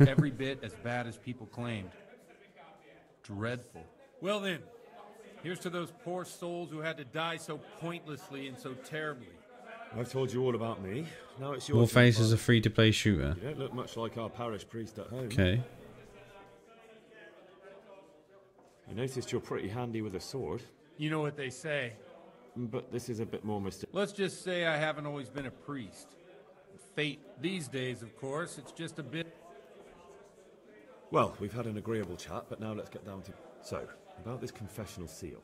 Every bit as bad as people claimed. Dreadful. Well then, here's to those poor souls who had to die so pointlessly and so terribly. I've told you all about me. Now it's your Warface turn, is a free to play shooter. You don't look much like our parish priest at home. Okay. I noticed you're pretty handy with a sword, You know what they say. but this is a bit more mysterious. Let's just say I haven't always been a priest. Fate these days, of course, it's just a bit. Well, we've had an agreeable chat, but now let's get down to. So, about this confessional seal.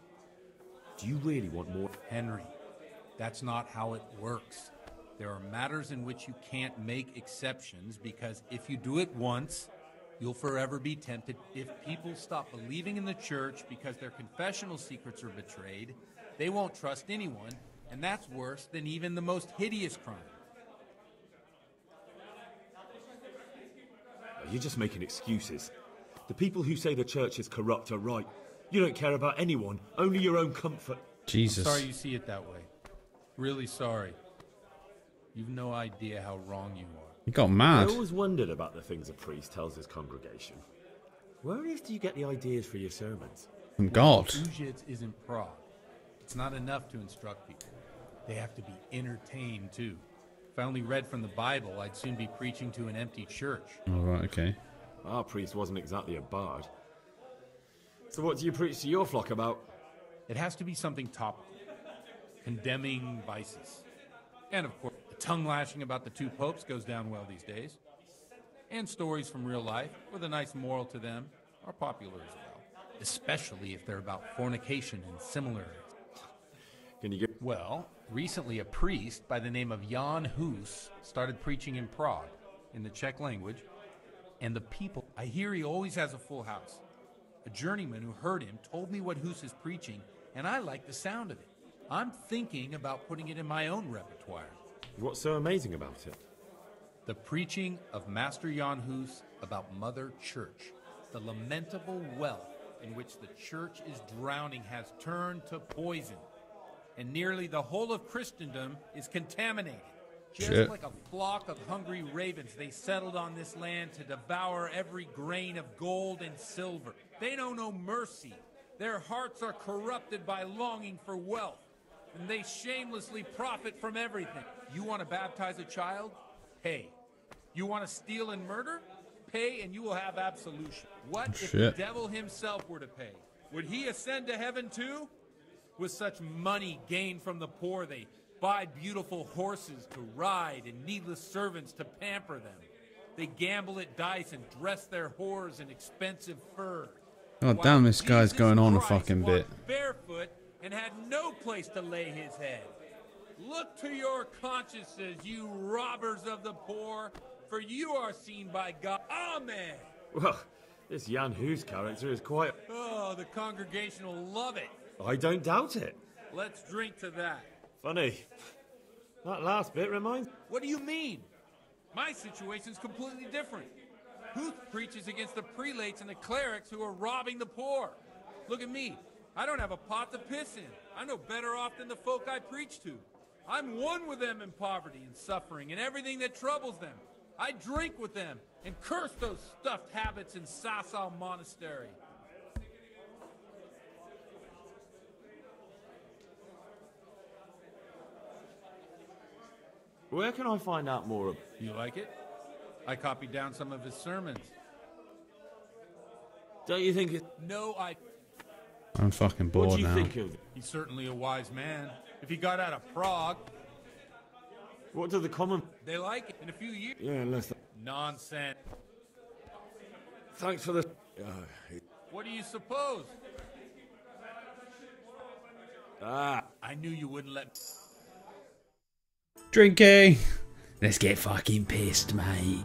Do you really want more? Henry, that's not how it works. There are matters in which you can't make exceptions because if you do it once, you'll forever be tempted. If people stop believing in the church because their confessional secrets are betrayed, they won't trust anyone, and that's worse than even the most hideous crime. You're just making excuses. The people who say the church is corrupt are right. You don't care about anyone, only your own comfort. Jesus. I'm Sorry you see it that way. Really sorry. You've no idea how wrong you are. You got mad. I mad. always wondered about the things a priest tells his congregation. Where on earth do you get the ideas for your sermons? From God. Uzhitz isn't Prague. It's not enough to instruct people. They have to be entertained too. If I only read from the Bible, I'd soon be preaching to an empty church. Alright, okay. Our priest wasn't exactly a bard. So what do you preach to your flock about? It has to be something topical, condemning vices. And of course, the tongue lashing about the two popes goes down well these days. And stories from real life, with a nice moral to them, are popular as well. Especially if they're about fornication and similar Can you give Well, recently a priest by the name of Jan Hus started preaching in Prague in the Czech language, and the people, I hear he always has a full house. A journeyman who heard him told me what Hus is preaching, and I like the sound of it. I'm thinking about putting it in my own repertoire. what's so amazing about it? The preaching of Master Jan Hus about Mother Church, the lamentable wealth in which the church is drowning has turned to poison, and nearly the whole of Christendom is contaminated. Just Shit. like a flock of hungry ravens, they settled on this land to devour every grain of gold and silver. They know no mercy. Their hearts are corrupted by longing for wealth, and they shamelessly profit from everything. You want to baptize a child? Pay. You want to steal and murder? Pay, and you will have absolution. What if the devil himself were to pay? Would he ascend to heaven too? With such money gained from the poor, they buy beautiful horses to ride and needless servants to pamper them. They gamble at dice and dress their whores in expensive fur. God While damn, this guy's Jesus going on a fucking bit. Barefoot and had no place to lay his head. Look to your consciences, you robbers of the poor, for you are seen by God. Amen. Well, this Jan Hus character is quite. Oh, the congregation will love it. I don't doubt it. Let's drink to that. Funny. That last bit reminds. What do you mean? My situation's completely different. Hus preaches against the prelates and the clerics who are robbing the poor. Look at me. I don't have a pot to piss in. I'm no better off than the folk I preach to. I'm one with them in poverty and suffering and everything that troubles them. I drink with them and curse those stuffed habits in Sasau Monastery. Where can I find out more? Of... You like it? I copied down some of his sermons. Don't you think it? No, I I'm fucking bored What bored do you now. think of? He's certainly a wise man. If he got out of Prague, What do the common? they like it in a few years. Yeah, unless. Nonsense. Thanks for the. Uh, What do you suppose? ah, I knew you wouldn't let. Drinking! Let's get fucking pissed, mate.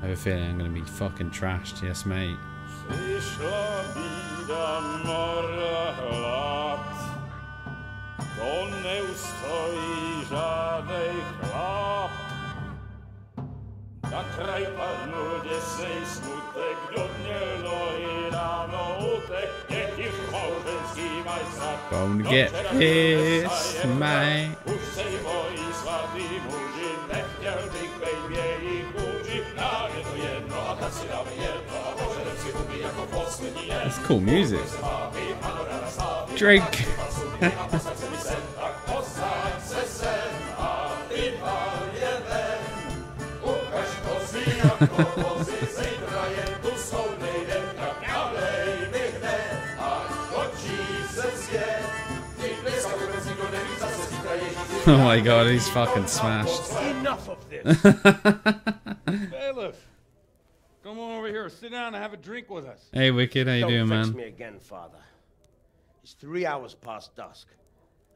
I have a feeling I'm gonna be fucking trashed, yes, mate. Przyszła bida mora lat, to nie żadnej chlap. Na kraj panu desej smutek do dnielo i rano utek, Gonna get mate. That's cool music. Drink. oh my god, he's fucking smashed. Enough of this. Bailiff, come on over here. Sit down and have a drink with us. Hey, Wicked, how you Don't doing, vex man? me again, Father. It's three hours past dusk,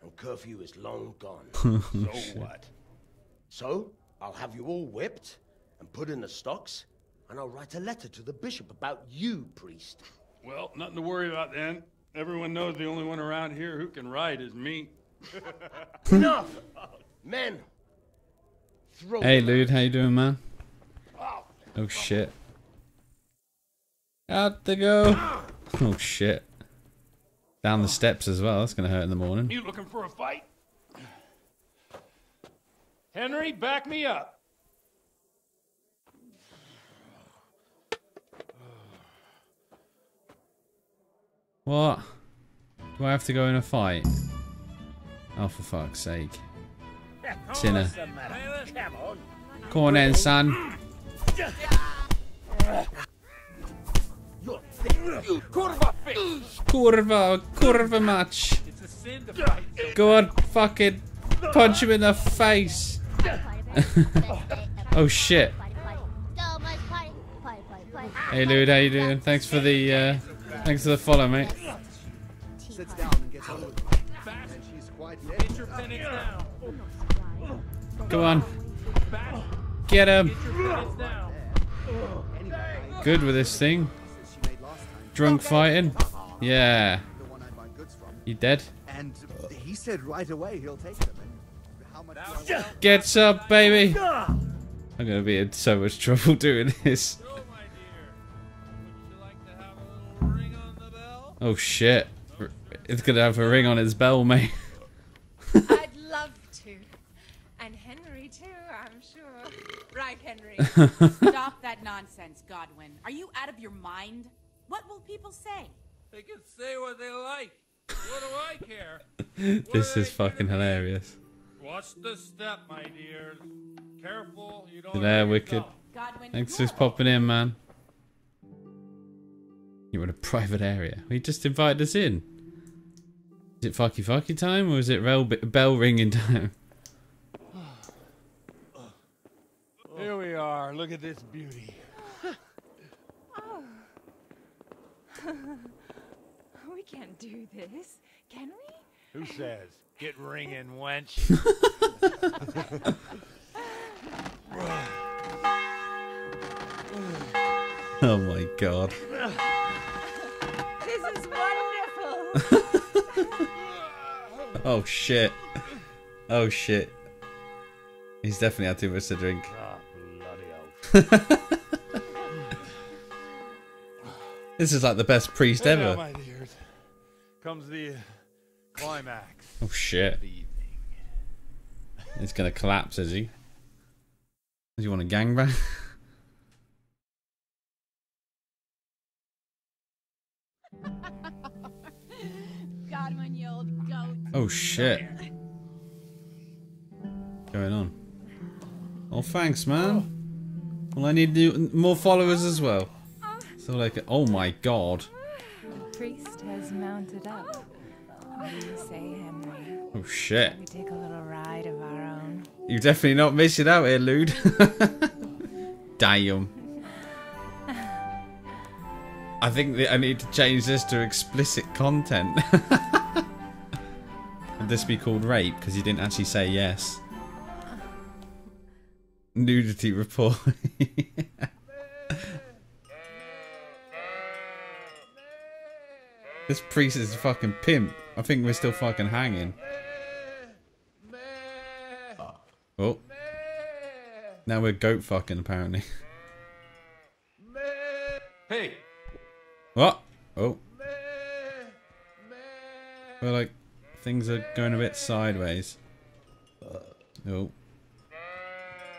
and curfew is long gone. Oh, so what? So I'll have you all whipped and put in the stocks, and I'll write a letter to the bishop about you, priest. Well, nothing to worry about then. Everyone knows the only one around here who can write is me. Enough, men. Throw Hey, Lude, how you doing, man? Oh, oh shit. Out to go. Oh shit. Down the steps as well. That's gonna hurt in the morning. You looking for a fight? Henry, back me up. What? Do I have to go in a fight? Oh, for fuck's sake. Sinner. Come on then, son. Kurva, kurva match. It's a sin to fight. so Go on, fucking punch him in the face. oh shit. Hey Lude, how you doing? Thanks for the uh, thanks for the follow, mate. Come on, get him. Get your pennies down. Good with this thing. she made last time. Drunk fighting. Yeah. The one I buy goods from. You dead? And he said right away he'll take them. And how much do I want? Gets up, baby. Oh, I'm gonna be in so much trouble doing this. So, my dear, would you like to have a little ring on the bell? Oh shit. It's gonna have a ring on its bell, mate. I'd love to. And Henry, too, I'm sure. Right, Henry. Stop that nonsense, Godwin. Are you out of your mind? What will people say? They can say what they like. What do I care? What this is fucking hilarious. Watch the step, my dears. Careful, you don't. There, Wicked. Godwin, Thanks for popping in, man. You're in a private area. We just invited us in. Is it fucky fucky time or is it bell, bell ringing time? Here we are. Look at this beauty. Oh. We can't do this, can we? Who says? Get ringing, wench. Oh my god. This is wonderful. Oh shit. Oh shit. He's definitely had too much to drink. Oh. Bloody hell. This is like the best priest Now, ever. my dears, comes the climax Oh shit. of. He's gonna collapse, is he? Does he want a gangbang? Godwin, you old goat. Oh shit. What's going on? Oh thanks man. Oh. Well I need new, more followers as well. So like oh my god. The priest has mounted up. What do you say, Henry? Oh shit. We take a little ride of our own. You're definitely not missing out here, Lude. Damn. I think I need to change this to explicit content. Would this be called rape? Because you didn't actually say yes. Nudity report. this priest is a fucking pimp. I think we're still fucking hanging. Oh. Now we're goat fucking apparently. Hey, What? Oh. Well, like things are going a bit sideways. Oh.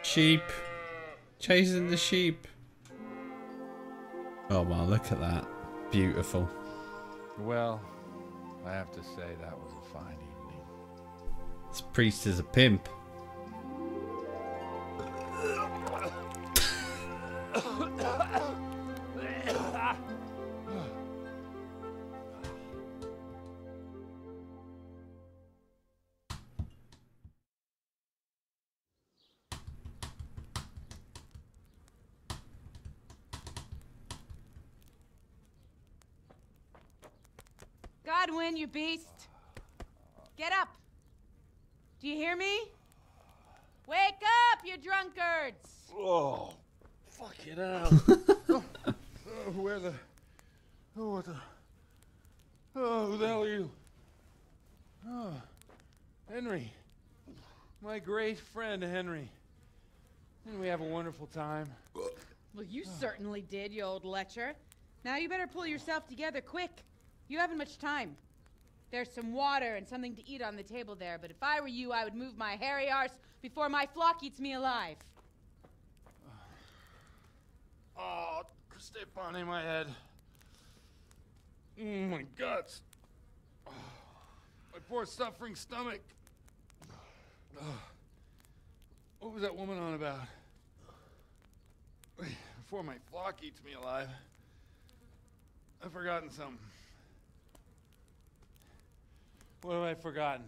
Sheep. Chasing the sheep. Oh wow, look at that. Beautiful. Well, I have to say that was a fine evening. This priest is a pimp. Godwin, you beast. Get up. Do you hear me? Wake up, you drunkards. Oh, fuck it out. Oh, where the. Oh, what the. Oh, who the hell are you? Oh, Henry. My great friend, Henry. Didn't we have a wonderful time? Well, you certainly did, you old lecher. Now you better pull yourself together quick. You haven't much time. There's some water and something to eat on the table there, but if I were you, I would move my hairy arse before my flock eats me alive. Oh, stay in my head. Mm, my guts. Oh, my poor suffering stomach. Oh, what was that woman on about? Before my flock eats me alive. I've forgotten something. What have I forgotten?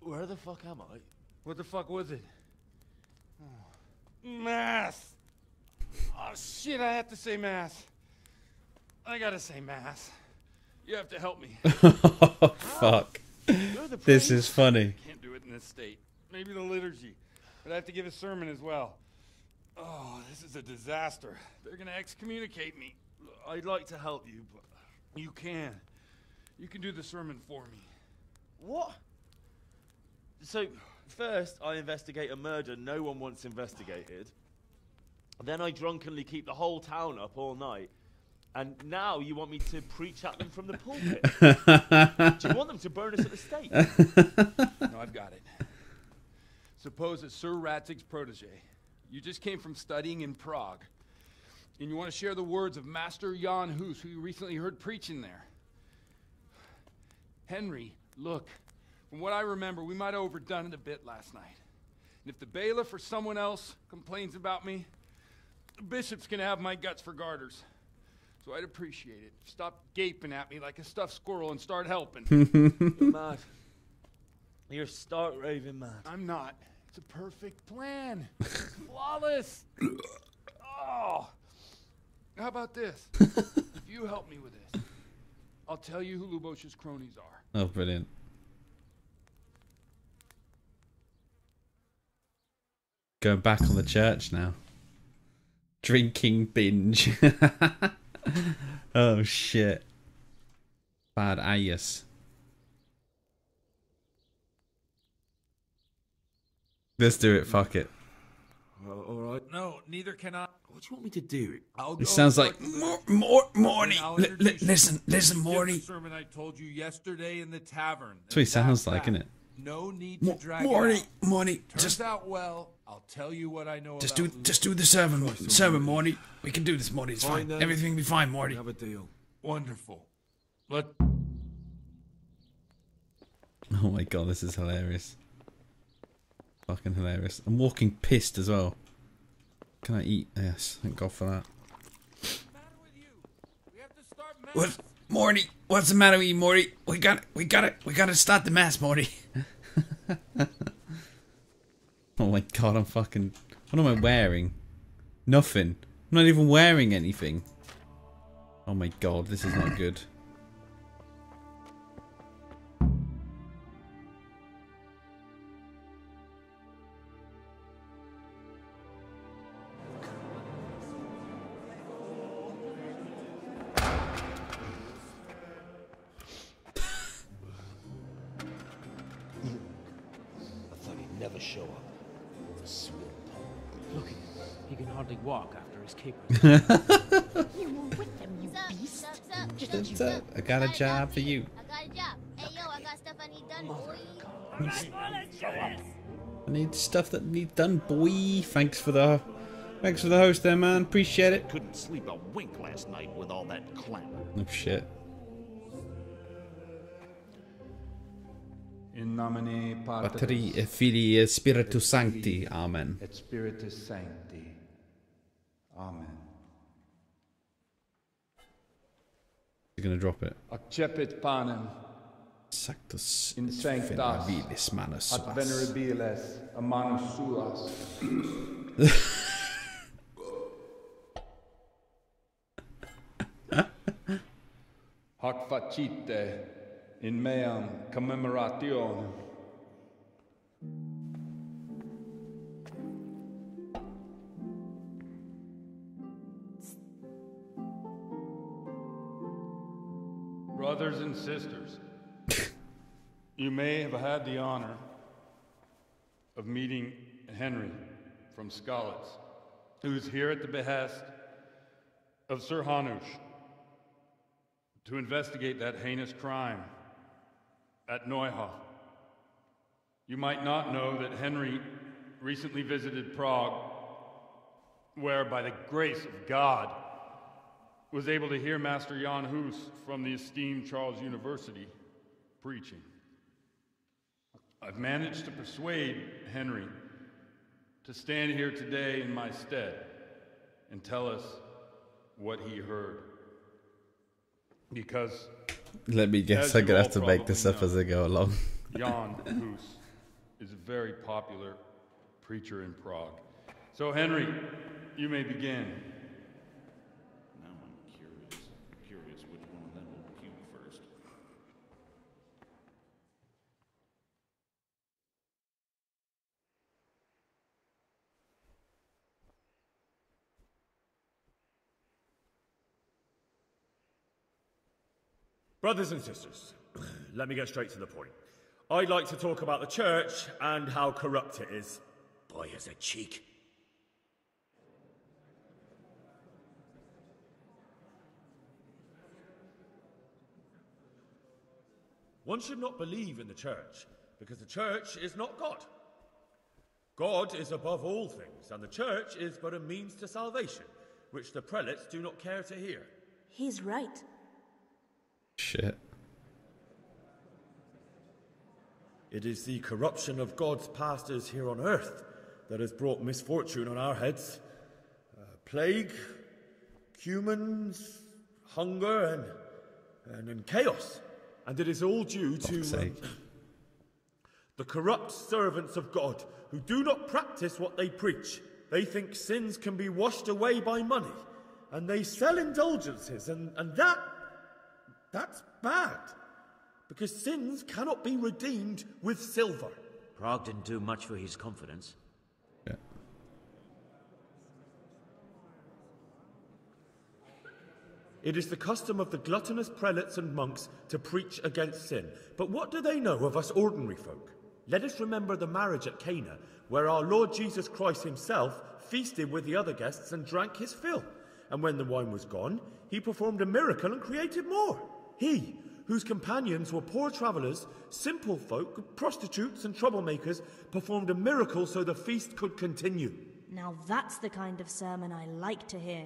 Where the fuck am I? What the fuck was it? Oh. Mass! Oh shit, I have to say mass. I gotta say mass. You have to help me. oh fuck. This is funny. Can't do it in this state. Maybe the liturgy. But I have to give a sermon as well. Oh, this is a disaster. They're gonna excommunicate me. I'd like to help you, but you can. You can do the sermon for me. What? So, first I investigate a murder no one wants investigated. Then I drunkenly keep the whole town up all night. And now you want me to preach at them from the pulpit? Do you want them to burn us at the stake? no, I've got it. Suppose that Sir Radzig's protege. You just came from studying in Prague. And you want to share the words of Master Jan Hus, who you recently heard preaching there. Henry, look, from what I remember, we might have overdone it a bit last night. And if the bailiff or someone else complains about me, the bishop's gonna have my guts for garters. So I'd appreciate it. Stop gaping at me like a stuffed squirrel and start helping. You're mad. You're stark raving mad. I'm not. It's a perfect plan. Flawless. Oh. How about this? if you help me with this, I'll tell you who Lubosh's cronies are. Oh, brilliant. Going back on the church now. Drinking binge. oh, shit. Bad ayus. Let's do it, fuck it. Well, all right. No, neither can I. What do you want me to do? I'll It go sounds like start more, more, Morty. And I'll Li- li- introduce you. listen, listen, Give the Morty. sermon I told you yesterday in the tavern. That's what he sounds that's like, that. innit? No need to Mo- drag Morty, out. Morty, Turns just- out well. I'll tell you what I know Just about do, Lu- just do the sermon, sermon, Morty. We can do this, Morty. It's fine. Fine. Everything will be fine, Morty. Have a deal. Wonderful. Let Oh my god, this is hilarious. Fucking hilarious. I'm walking pissed as well. Can I eat? Yes, thank God for that. What, Morty? What's the matter with you, Morty? We got, we got it, we got to start the mass, Morty. oh my god, I'm fucking. What am I wearing? Nothing. I'm not even wearing anything. Oh my god, this is not good. Job for you. I got a job. Hey, yo, I got stuff I need done, boy. I need stuff that needs done, boy. Thanks for the, thanks for the host, there, man. Appreciate it. Couldn't sleep a wink last night with all that clamor. Oh shit. In nomine Patri Patris e Filii e Spiritus Sancti. Amen. et Spiritus Sancti. Amen. You're gonna drop it. Accepit panem Sanctus in sanctas venerabilis manus ad venerabiles a manus suas. Hoc facite in meam commemorationem. Brothers and sisters, you may have had the honor of meeting Henry from Skalitz, who is here at the behest of Sir Hanush to investigate that heinous crime at Neuhof. You might not know that Henry recently visited Prague, where, by the grace of God, was able to hear Master Jan Hus from the esteemed Charles University preaching. I've managed to persuade Henry to stand here today in my stead and tell us what he heard. Because Let me guess, I'm gonna have to make this up as I go along. Jan Hus is a very popular preacher in Prague. So, Henry, you may begin. Now I'm curious. Curious which one of them will puke first. Brothers and sisters, let me get straight to the point. I'd like to talk about the church and how corrupt it is. Boy has a cheek. One should not believe in the church because the church is not God. God is above all things, and the church is but a means to salvation, which the prelates do not care to hear. He's right. Shit. It is the corruption of God's pastors here on earth that has brought misfortune on our heads. Uh, plague, humans, hunger, and, and, and chaos. And it is all due to um, the corrupt servants of God who do not practice what they preach. They think sins can be washed away by money, and they sell indulgences, and, and that that's bad. Because sins cannot be redeemed with silver. Prague didn't do much for his confidence. Yeah. It is the custom of the gluttonous prelates and monks to preach against sin. But what do they know of us ordinary folk? Let us remember the marriage at Cana, where our Lord Jesus Christ himself feasted with the other guests and drank his fill. And when the wine was gone, he performed a miracle and created more. He, whose companions were poor travellers, simple folk, prostitutes, and troublemakers, performed a miracle so the feast could continue. Now that's the kind of sermon I like to hear.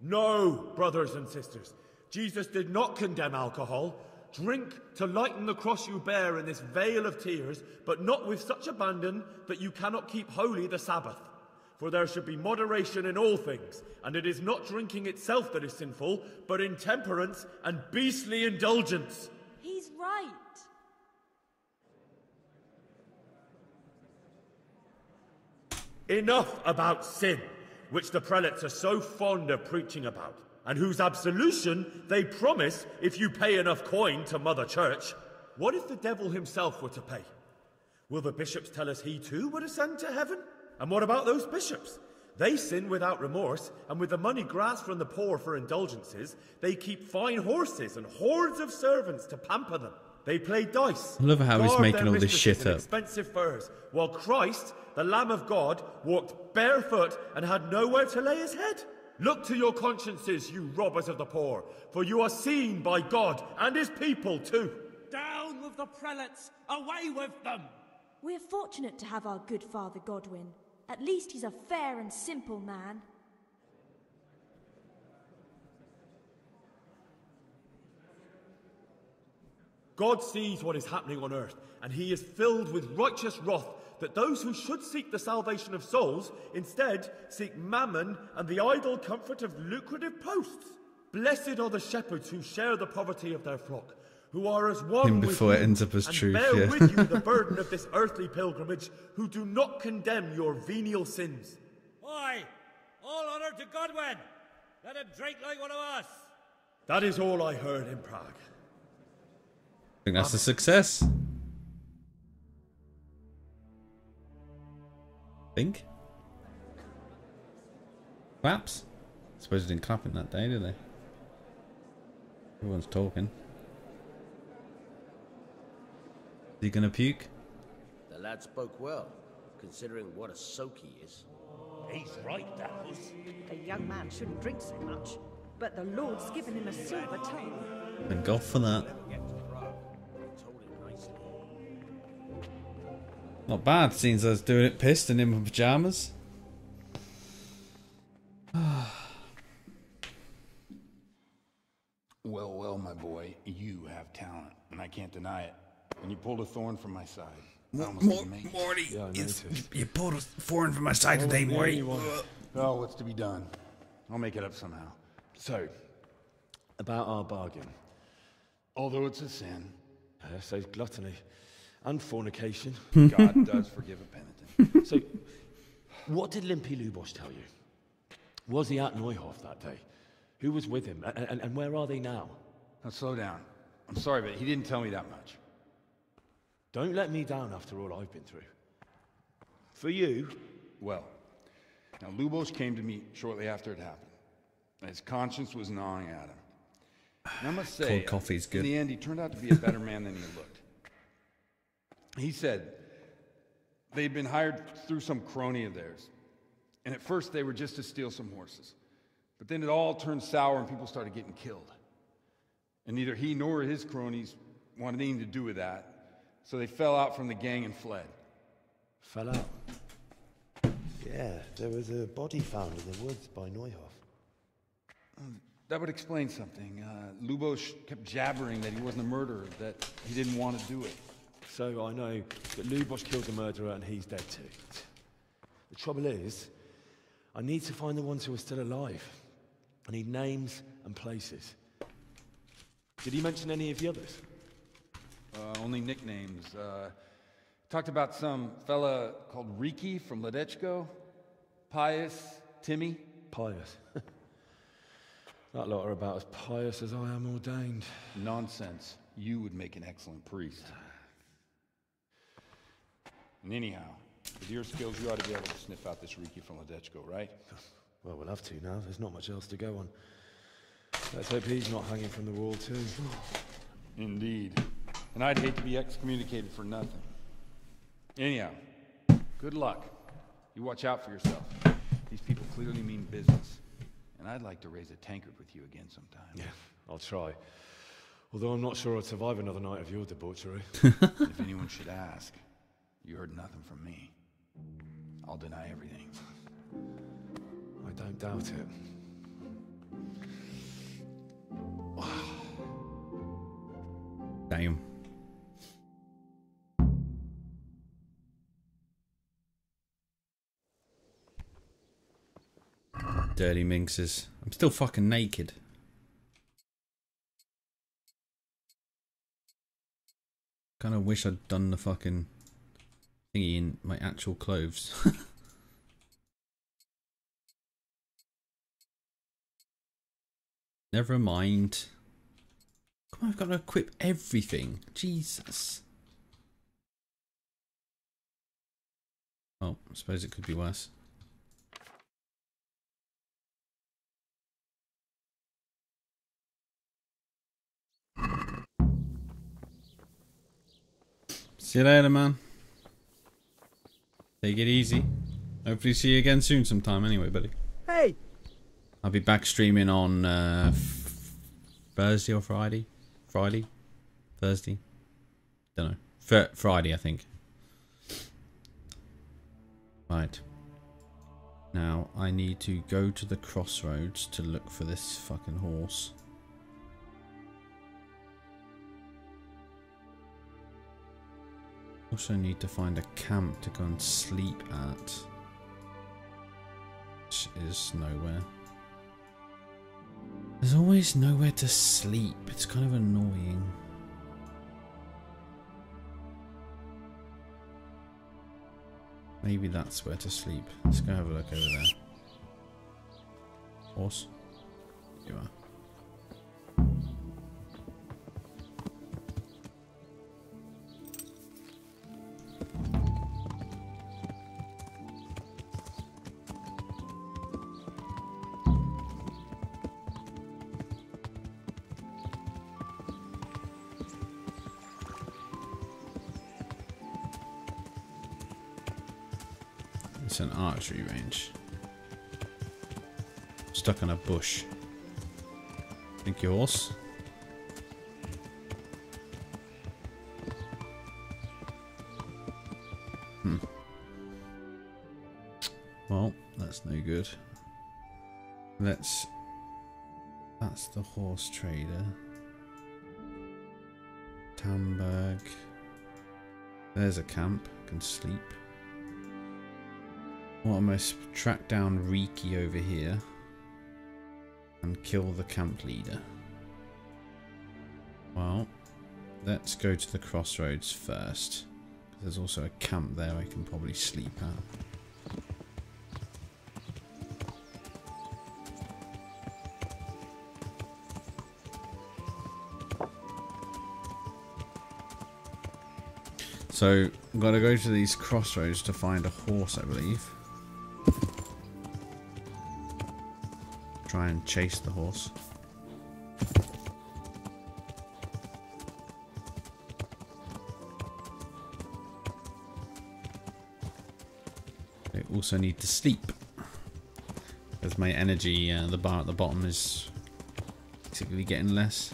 No, brothers and sisters. Jesus did not condemn alcohol. Drink to lighten the cross you bear in this vale of tears, but not with such abandon that you cannot keep holy the Sabbath. For there should be moderation in all things, and it is not drinking itself that is sinful, but intemperance and beastly indulgence. He's right. Enough about sin, which the prelates are so fond of preaching about, and whose absolution they promise if you pay enough coin to Mother Church. What if the devil himself were to pay? Will the bishops tell us he too would ascend to heaven? And what about those bishops? They sin without remorse, and with the money grasped from the poor for indulgences, they keep fine horses and hordes of servants to pamper them. They play dice. I love how he's making all this mistresses shit in up. Expensive furs, while Christ, the Lamb of God, walked barefoot and had nowhere to lay his head. Look to your consciences, you robbers of the poor, for you are seen by God and his people too. Down with the prelates! Away with them! We're fortunate to have our good father Godwin. At least he's a fair and simple man. God sees what is happening on earth, and he is filled with righteous wrath that those who should seek the salvation of souls instead seek mammon and the idle comfort of lucrative posts. Blessed are the shepherds who share the poverty of their flock, who are as one Him with before it you, ends up as and truth, bear yeah. with you the burden of this earthly pilgrimage, who do not condemn your venial sins. Why? All honor to Godwin! Let him drink like one of us! That is all I heard in Prague. I think that's a success. Think? Claps? I suppose they didn't clap in that day, did they? Everyone's talking. Is he gonna puke? The lad spoke well, considering what a soak he is. He's right, Daphnis. A young man shouldn't drink so much, but the Lord's given him a silver tongue. Thank God for that. Not bad, seems I was doing it pissed and in my pajamas. Well, well, my boy, you have talent, and I can't deny it. And you pulled a thorn from my side. I almost didn't make it. Morty, Yeah, I it's- you pulled a thorn from my side today, Morty. there you. Oh, what's to be done? I'll make it up somehow. So, about our bargain. Although it's a sin. Uh, so gluttony and fornication. God does forgive a penitent. so, what did Limpy Lubosh tell you? Was he at Neuhof that day? Who was with him? And, and, and where are they now? Now, slow down. I'm sorry, but he didn't tell me that much. Don't let me down after all I've been through. For you, Well, now Lubos came to me shortly after it happened. and His conscience was gnawing at him. And I must say, Cold coffee's good. in the end, he turned out to be a better man than he looked. He said they'd been hired through some crony of theirs. And at first, they were just to steal some horses. But then it all turned sour and people started getting killed. And neither he nor his cronies wanted anything to do with that. So they fell out from the gang and fled. Fell out? Yeah, there was a body found in the woods by Neuhof. That would explain something. Uh, Lubos kept jabbering that he wasn't a murderer, that he didn't want to do it. So I know that Lubos killed the murderer and he's dead too. The trouble is, I need to find the ones who are still alive. I need names and places. Did he mention any of the others? Uh, only nicknames. Uh, talked about some fella called Riki from Ledetchko, Pious, Timmy. Pious. that lot are about as pious as I am ordained. Nonsense. You would make an excellent priest. And anyhow, with your skills, you ought to be able to sniff out this Riki from Ledetchko, right? Well, we'll have to now. There's not much else to go on. Let's hope he's not hanging from the wall too. Indeed. And I'd hate to be excommunicated for nothing. Anyhow, good luck. You watch out for yourself. These people clearly mean business. And I'd like to raise a tankard with you again sometime. Yeah, I'll try. Although I'm not sure I'd survive another night of your debauchery. if anyone should ask, you heard nothing from me. I'll deny everything. I don't doubt it. Damn. Dirty minxes. I'm still fucking naked. Kind of wish I'd done the fucking thingy in my actual clothes. Never mind. Come on, I've got to equip everything. Jesus. Oh, I suppose it could be worse. See you later, man. Take it easy. Hopefully see you again soon sometime anyway, buddy. Hey! I'll be back streaming on uh, Thursday or Friday. Friday? Thursday? Don't know. Fr- Friday, I think. Right. Now, I need to go to the crossroads to look for this fucking horse. Also need to find a camp to go and sleep at. Which is nowhere. There's always nowhere to sleep. It's kind of annoying. Maybe that's where to sleep. Let's go have a look over there. Horse? You are. Archery range. Stuck on a bush. Think your horse? Hmm. Well, that's no good. Let's. That's the horse trader. Tamberg. There's a camp. Can sleep. Well, I must track down Riki over here and kill the camp leader. Well, let's go to the crossroads first. There's also a camp there I can probably sleep at. So, I've got to go to these crossroads to find a horse, I believe. Try and chase the horse. I also need to sleep. Because my energy, uh, the bar at the bottom is basically getting less.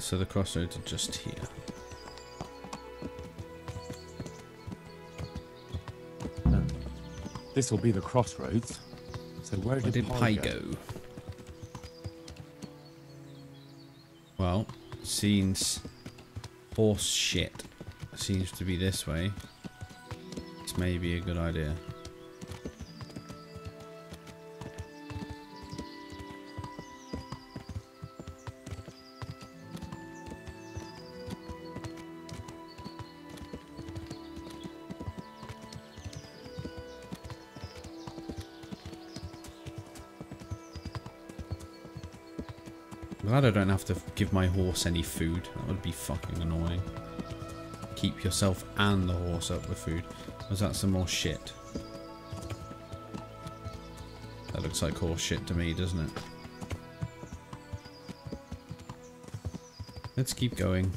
So the crossroads are just here. This will be the crossroads. So where did, Where did Pi Pi go? go? Well, seems horse shit seems to be this way. This may be a good idea. Give my horse any food. That would be fucking annoying. Keep yourself and the horse up with food. Was that some more shit? That looks like horse shit to me, doesn't it? Let's keep going.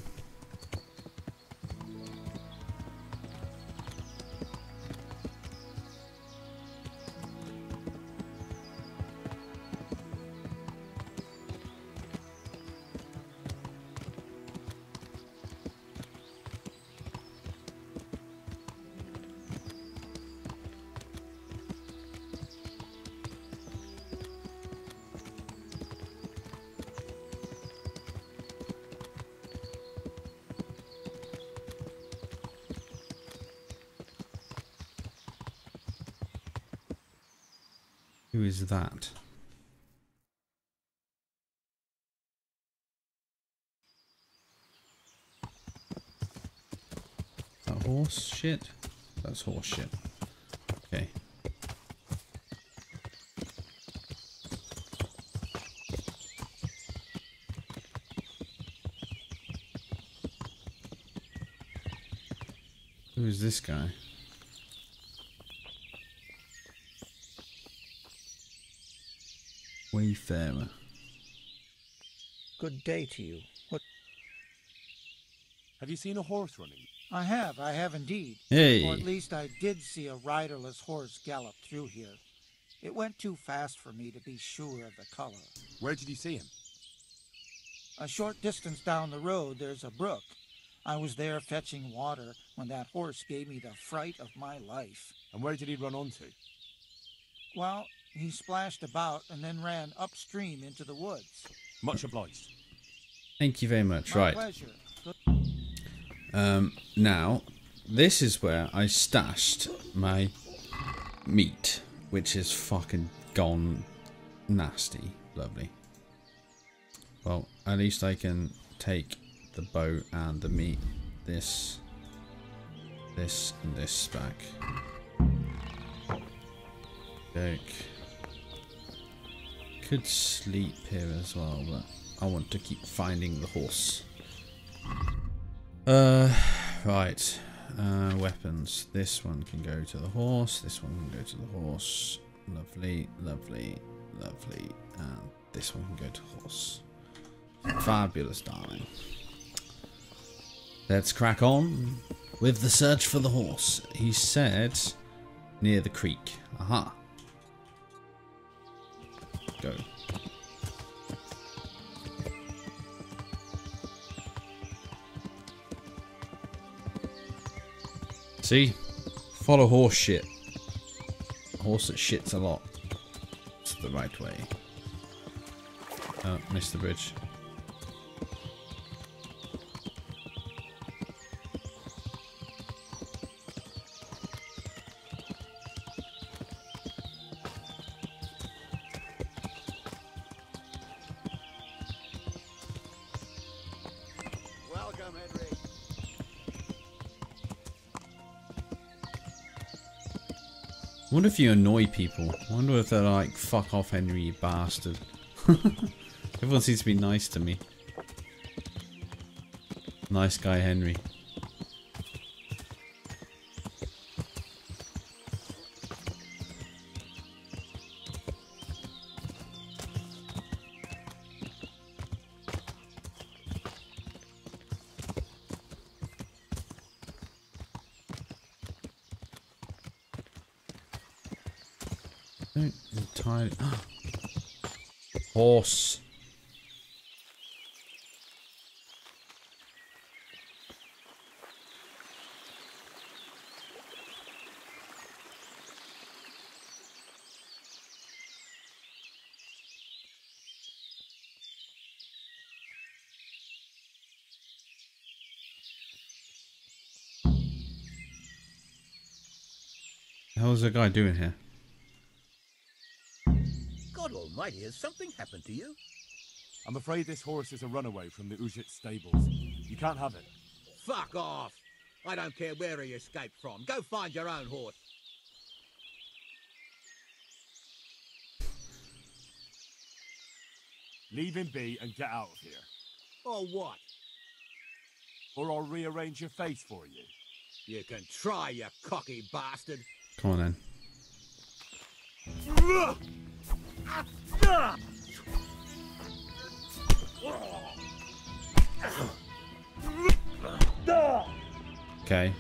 Guy? Wayfarer. Good day to you. What? Have you seen a horse running? I have, I have indeed. Hey. Or at least I did see a riderless horse gallop through here. It went too fast for me to be sure of the color. Where did you see him? A short distance down the road, there's a brook. I was there fetching water when that horse gave me the fright of my life. And where did he run onto? Well, he splashed about and then ran upstream into the woods. Much obliged. Thank you very much. My right. pleasure. Um, now, this is where I stashed my meat, which is fucking gone nasty. Lovely. Well, at least I can take the bow and the meat. This, this, and this back. Could sleep here as well, but I want to keep finding the horse. Uh, right. Uh, weapons. This one can go to the horse. This one can go to the horse. Lovely, lovely, lovely. And this one can go to horse. Fabulous, darling. Let's crack on with the search for the horse. He said near the creek. Aha. Go. See? Follow horse shit. Horse that shits a lot. It's the right way. Oh, missed the bridge. Wonder if you annoy people. I wonder if they're like, fuck off, Henry, you bastard. Everyone seems to be nice to me. Nice guy, Henry. Hell is the guy doing here? God almighty, has something happened to you? I'm afraid this horse is a runaway from the Uzhitz stables. You can't have it. Fuck off! I don't care where he escaped from. Go find your own horse. Leave him be and get out of here. Or what? Or I'll rearrange your face for you. You can try, you cocky bastard. Come on then. Okay.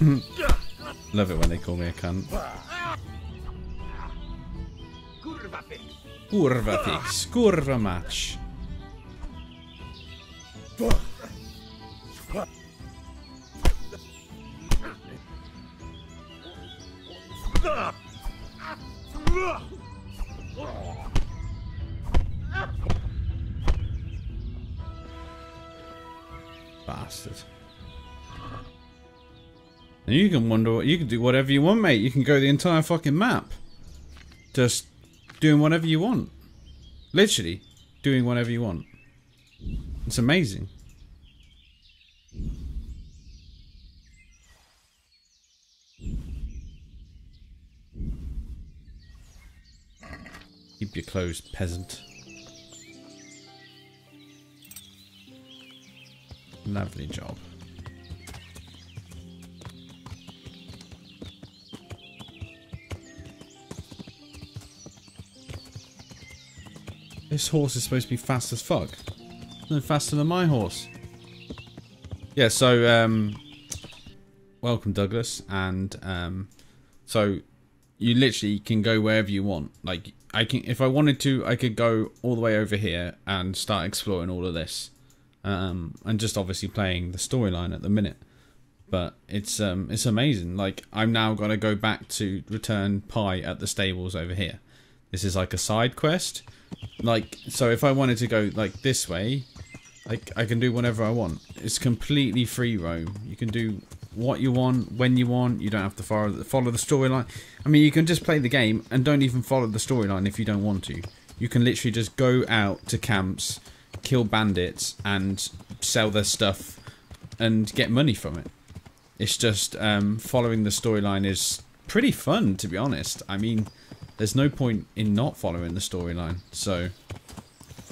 Love it when they call me a cunt. Kurva fix. Kurva fix. Kurva match. Bastard. And you can wonder, what you can do whatever you want, mate. You can go the entire fucking map. Just doing whatever you want. Literally, doing whatever you want. It's amazing. Keep your clothes, peasant. Lovely job. This horse is supposed to be fast as fuck. No faster than my horse. Yeah, so um welcome Douglas and um so you literally can go wherever you want. Like I can if I wanted to I could go all the way over here and start exploring all of this. Um and just obviously playing the storyline at the minute. But it's um it's amazing. Like I'm now gonna go back to return Pie at the stables over here. This is like a side quest. Like so if I wanted to go like this way, like I can do whatever I want. It's completely free roam. You can do what you want when you want. You don't have to follow follow the storyline. I mean, you can just play the game and don't even follow the storyline if you don't want to. You can literally just go out to camps, kill bandits, and sell their stuff and get money from it. It's just um, following the storyline is pretty fun, to be honest. I mean, there's no point in not following the storyline. So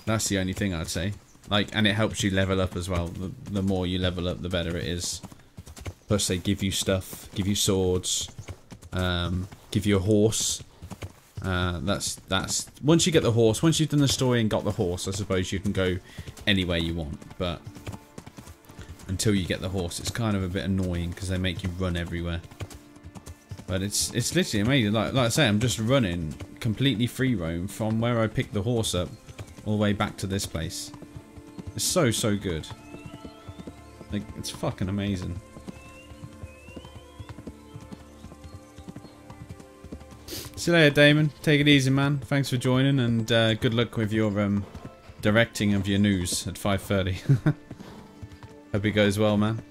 that's the only thing I'd say. Like, and it helps you level up as well. The, the more you level up, the better it is. Plus, they give you stuff, give you swords, um, give you a horse. Uh, that's that's once you get the horse, once you've done the story and got the horse, I suppose you can go anywhere you want. But until you get the horse, it's kind of a bit annoying because they make you run everywhere. But it's it's literally amazing. Like like I say, I'm just running completely free roam from where I picked the horse up all the way back to this place. It's so so good. Like it's fucking amazing. See you later, Damon. Take it easy, man. Thanks for joining, and uh, good luck with your um, directing of your news at 5:30. Hope it goes well, man.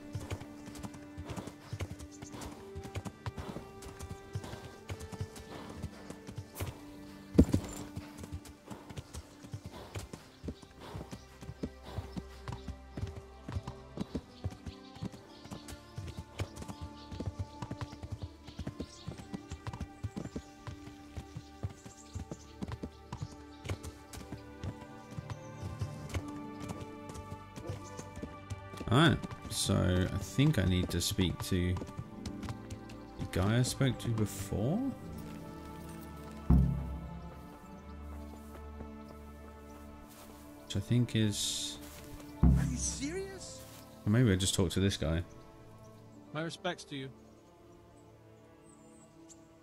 So I think I need to speak to the guy I spoke to before? Which I think is... Are you serious? Or maybe I just talk to this guy. My respects to you.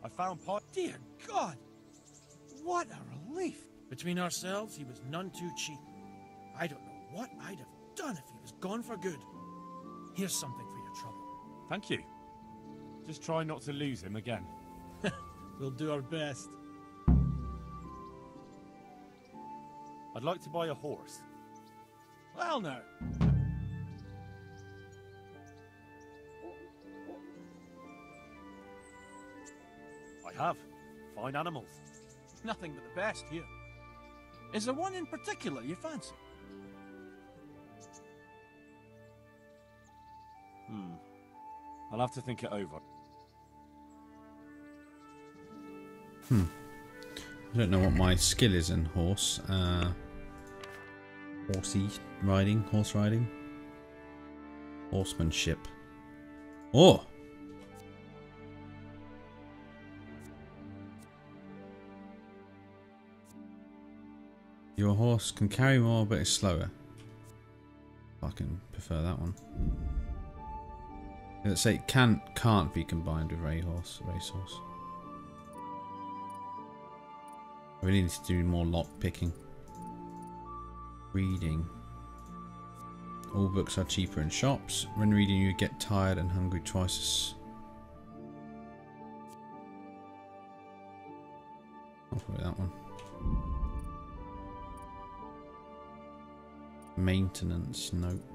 I found Pot. Dear God! What a relief! Between ourselves, he was none too cheap. I don't know what I'd have done if he was gone for good. Here's something for your trouble. Thank you. Just try not to lose him again. We'll do our best. I'd like to buy a horse. Well, now. I have. Fine animals. Nothing but the best here. Is there one in particular you fancy? Hmm. I'll have to think it over. Hmm. I don't know what my skill is in horse. Uh, horsey riding, horse riding, horsemanship. Oh, your horse can carry more, but it's slower. I can prefer that one. Let's say it can can't be combined with race horse. Racehorse. I really need to do more lock picking. Reading. All books are cheaper in shops. When reading, you get tired and hungry twice as. I'll that one. Maintenance, nope.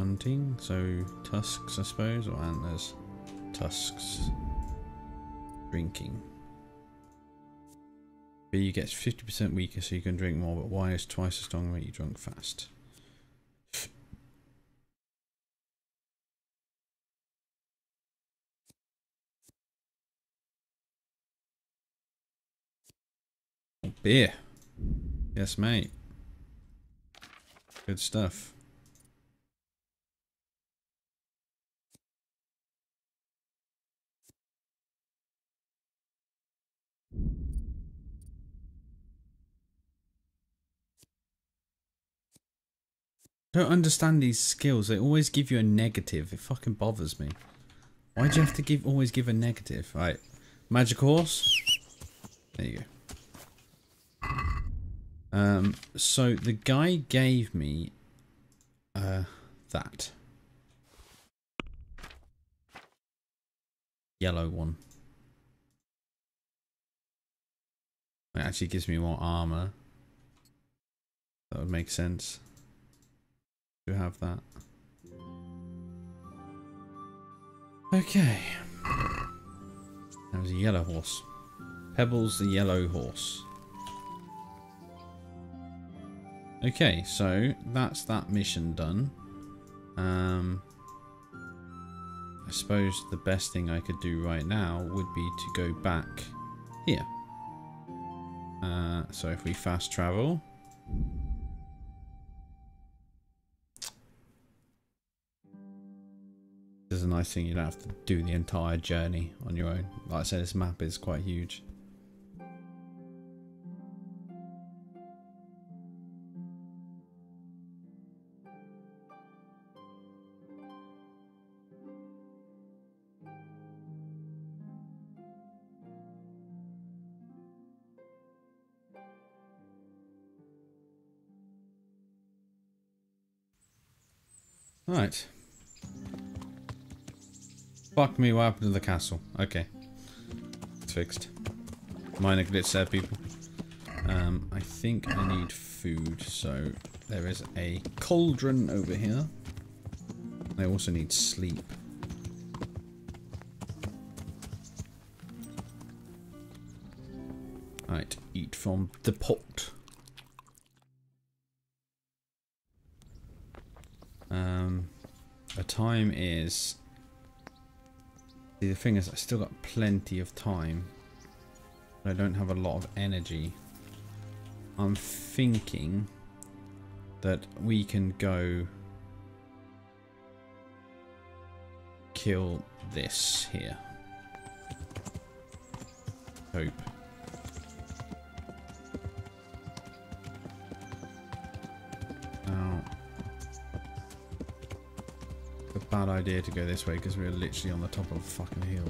Hunting, so tusks, I suppose, or antlers. Tusks. Drinking. B gets 50% weaker so you can drink more, but Y is twice as strong make you drunk fast. Beer. Yes, mate. Good stuff. Don't understand these skills. They always give you a negative. It fucking bothers me. Why do you have to give always give a negative? Right. Magic horse. There you go. Um, so the guy gave me uh that. Yellow one. It actually gives me more armor. That would make sense have that. Okay. That was a yellow horse. Pebbles the yellow horse. Okay, so that's that mission done. Um, I suppose the best thing I could do right now would be to go back here. Uh, so if we fast travel, There's a nice thing you don't have to do the entire journey on your own. Like I said, this map is quite huge. Right. Fuck me, what happened to the castle? Okay. It's fixed. Minor glitch there, people. Um, I think I need food, so there is a cauldron over here. I also need sleep. Right, eat from the pot. Um, the time is See, the thing is, I still got plenty of time. But I don't have a lot of energy. I'm thinking that we can go kill this here. Hope. Bad idea to go this way because we're literally on the top of a fucking hill.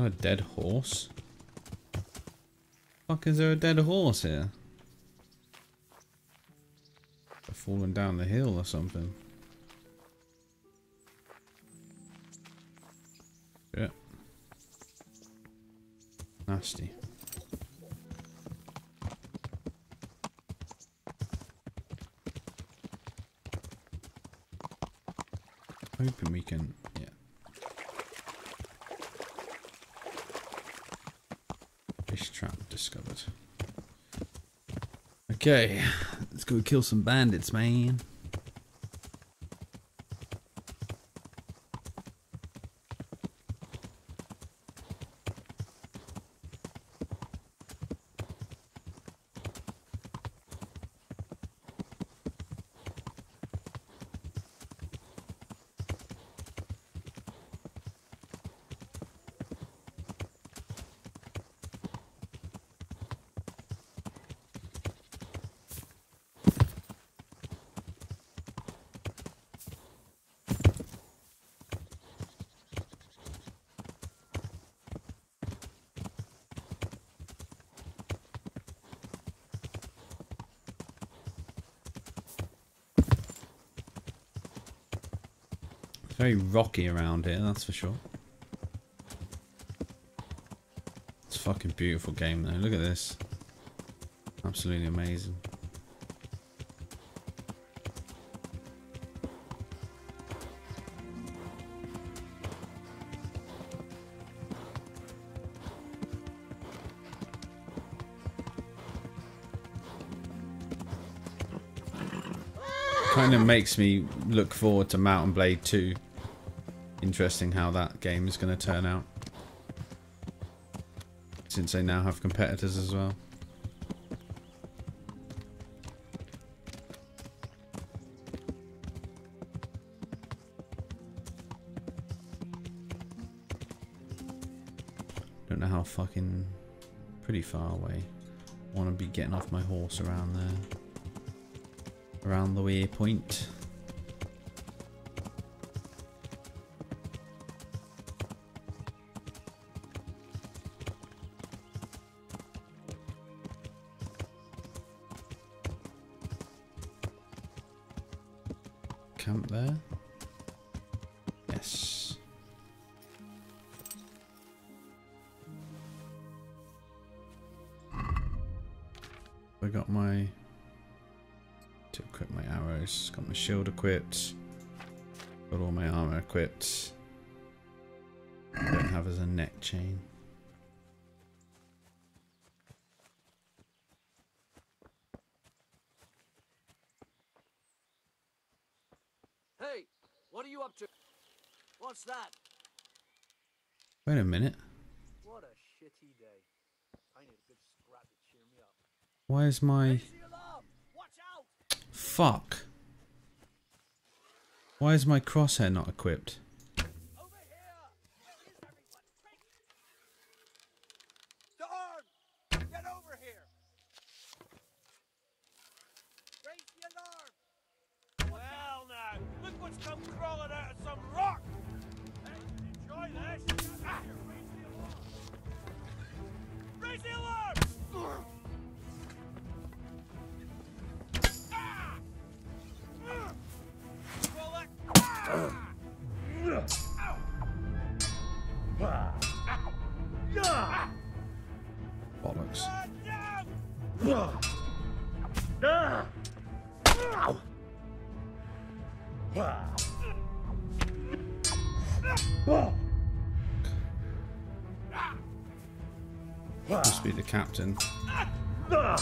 Oh, a dead horse? Fuck, is there a dead horse here? They're falling down the hill or something. Okay, let's go kill some bandits, man. Very rocky around here, that's for sure. It's a fucking beautiful game though. Look at this. Absolutely amazing. Kind of makes me look forward to Mount & Blade 2. Interesting how that game is going to turn out. Since they now have competitors as well. Don't know how fucking pretty far away. Want to be getting off my horse around there. Around the waypoint. Camp equipped, got all my armor equipped. I don't have as a neck chain. Hey, what are you up to? What's that? Wait a minute. What a shitty day. I need a good scrap to cheer me up. Why is my fuck? Is my crosshair not equipped? Captain. Come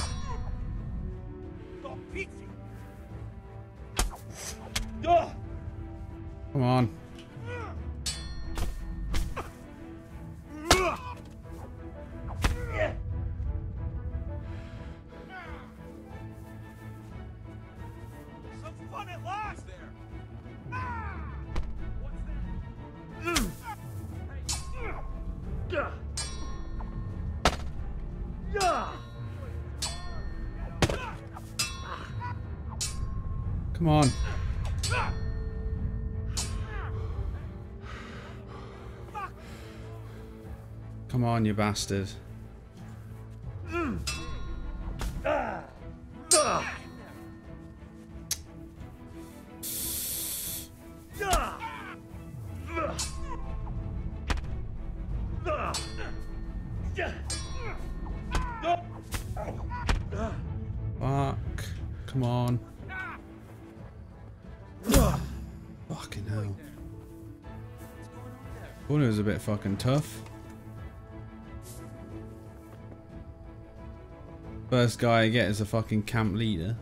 Come on. Come on, you bastard. Bit fucking tough. First guy I get is a fucking camp leader.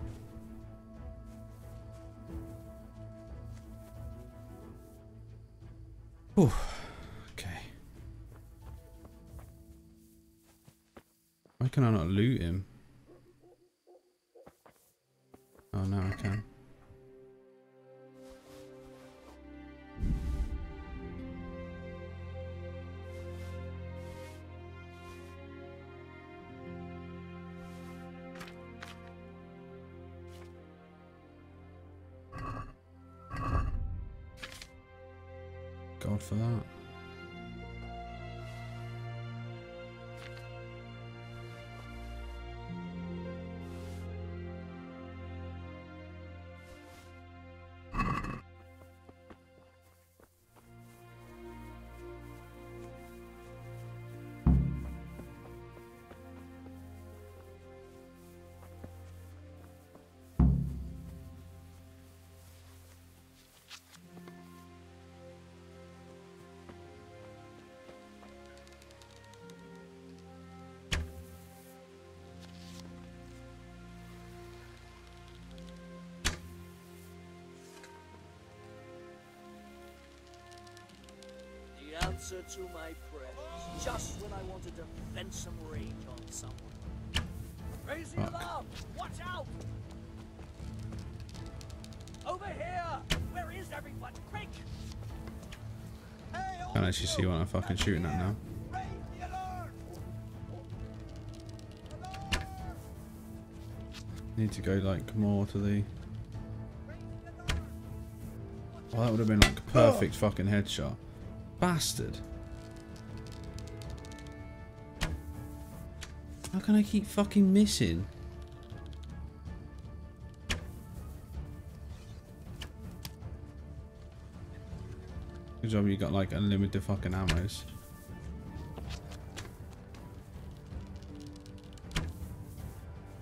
To my prayers, just when I wanted to vent some rage on someone. Raise the alarm! Watch out! Over here! Where is everyone? Quick! Can't actually see what I'm fucking shooting at now. Need to go like more to the. Oh, that would have been like a perfect fucking headshot. Bastard. How can I keep fucking missing? Good job you got like unlimited fucking ammos.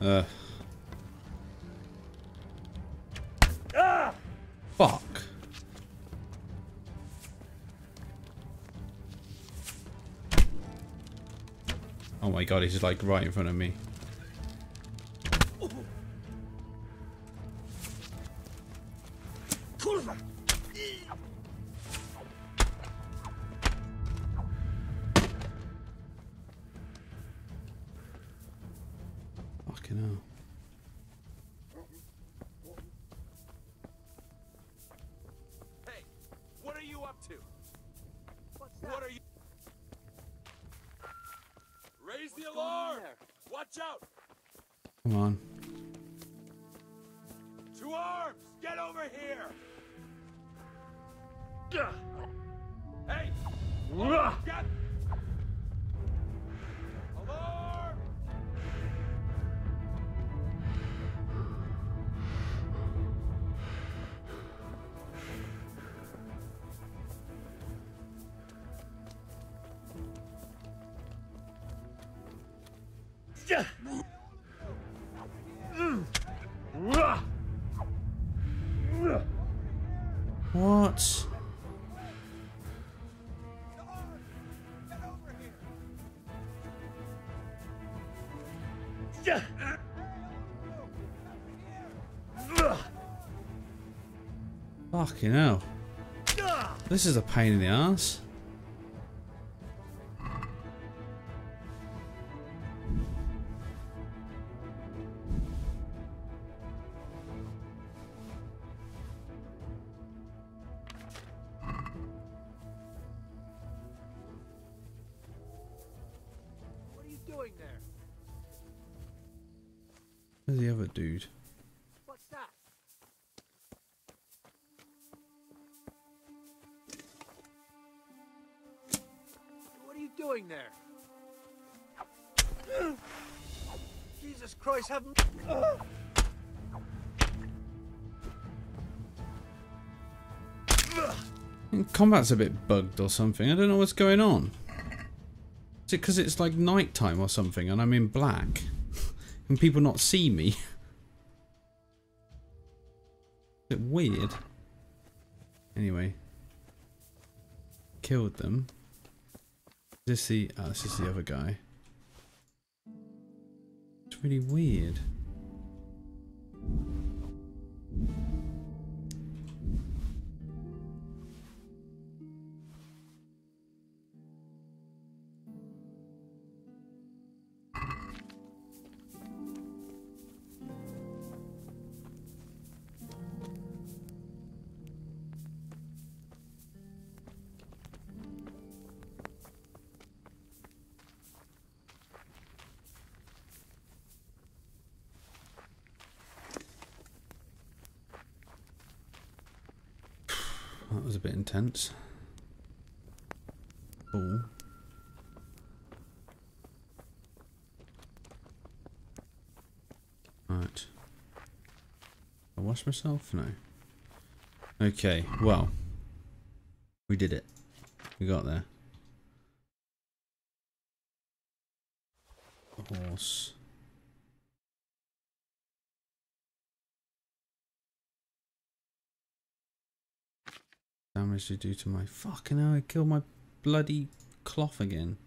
Ugh. God, he's like right in front of me. Fucking hell. This is a pain in the ass. Christ, have Combat's a bit bugged or something. I don't know what's going on. Is it because it's like nighttime or something and I'm in black? and people not see me? bit weird. Anyway. Killed them. Is this the... Oh, this is the other guy. Really weird. Myself? No. Okay, well. We did it. We got there. Horse. Damage to do to my fucking hell, I killed my bloody cloth again.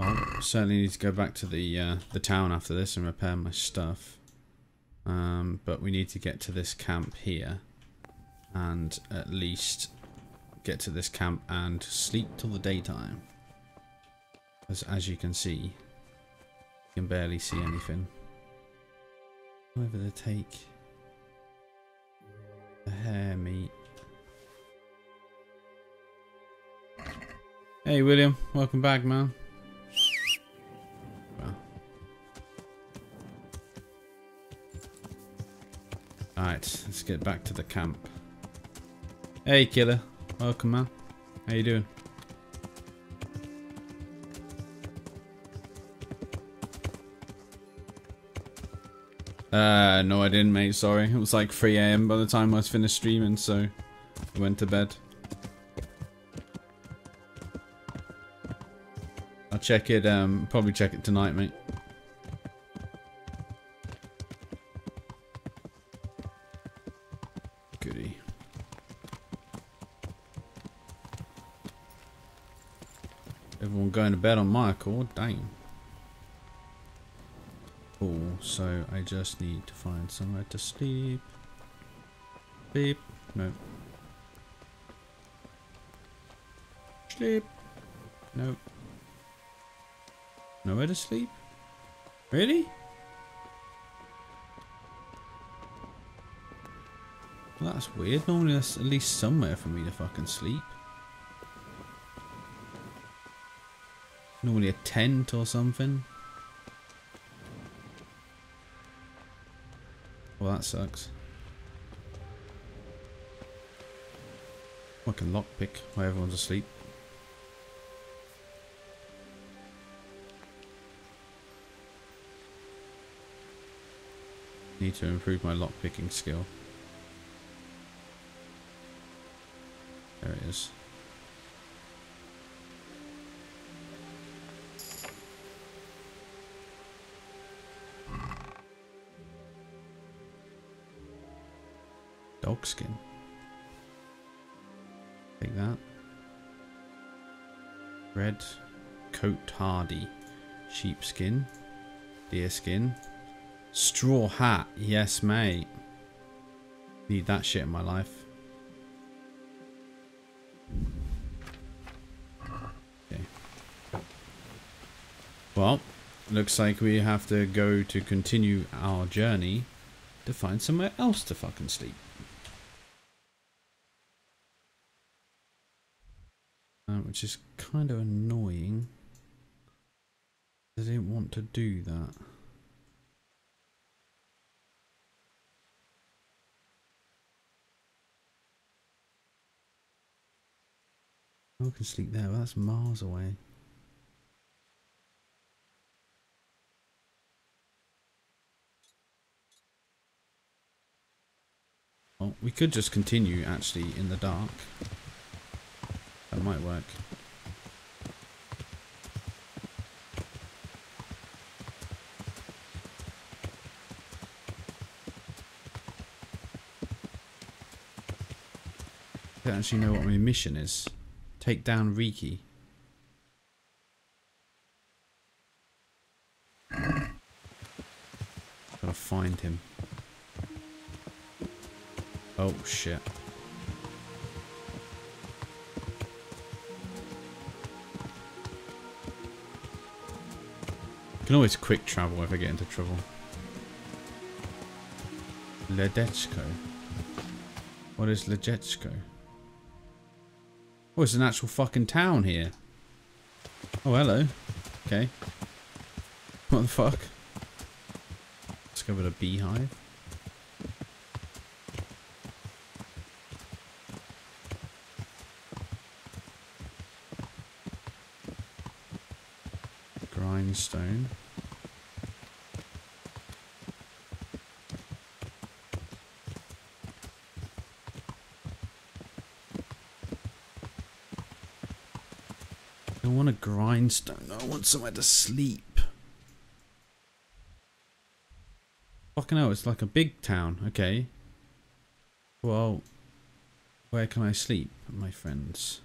Well, certainly need to go back to the uh, the town after this and repair my stuff. Um, but we need to get to this camp here, and at least get to this camp and sleep till the daytime. As as you can see, you can barely see anything. Whatever they take. The hair meat. Hey William, welcome back, man. Alright, let's get back to the camp. Hey killer, welcome man. How you doing? Uh, no I didn't mate, sorry. It was like 3am by the time I was finished streaming, so I went to bed. I'll check it, um, probably check it tonight, mate. Bed on my accord, damn. Cool, so I just need to find somewhere to sleep. Beep. No. Sleep. Nope. Nowhere to sleep? Really? Well, that's weird. Normally there's at least somewhere for me to fucking sleep. Normally a tent or something. Well, that sucks. I can lockpick while everyone's asleep. Need to improve my lockpicking skill. There it is. Dog skin. Take that. Red coat hardy. Sheepskin. Deer skin. Straw hat. Yes, mate. Need that shit in my life. Okay. Well, looks like we have to go to continue our journey to find somewhere else to fucking sleep. Which is kind of annoying. I didn't want to do that. I can sleep there, but that's miles away. Well, we could just continue actually in the dark. That might work. Don't actually know what my mission is. Take down Riki. Gotta find him. Oh shit. Can always quick travel if I get into trouble. Ledetchko. What is Ledetchko? Oh, it's an actual fucking town here. Oh, hello. Okay. What the fuck? Discovered a beehive. Grindstone. I don't want a grindstone. I want somewhere to sleep. Fucking hell, it's like a big town. Okay. Well, where can I sleep, my friends?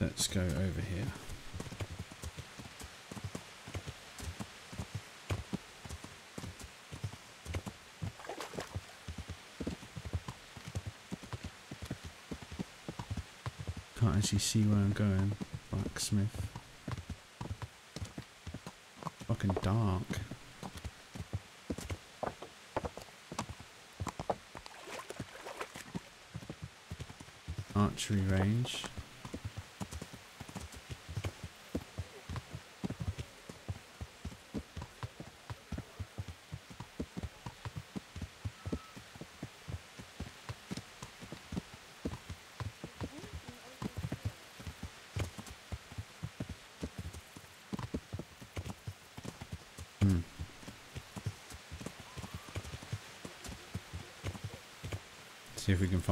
Let's go over here. Can't actually see where I'm going. Blacksmith. Fucking dark. Archery range.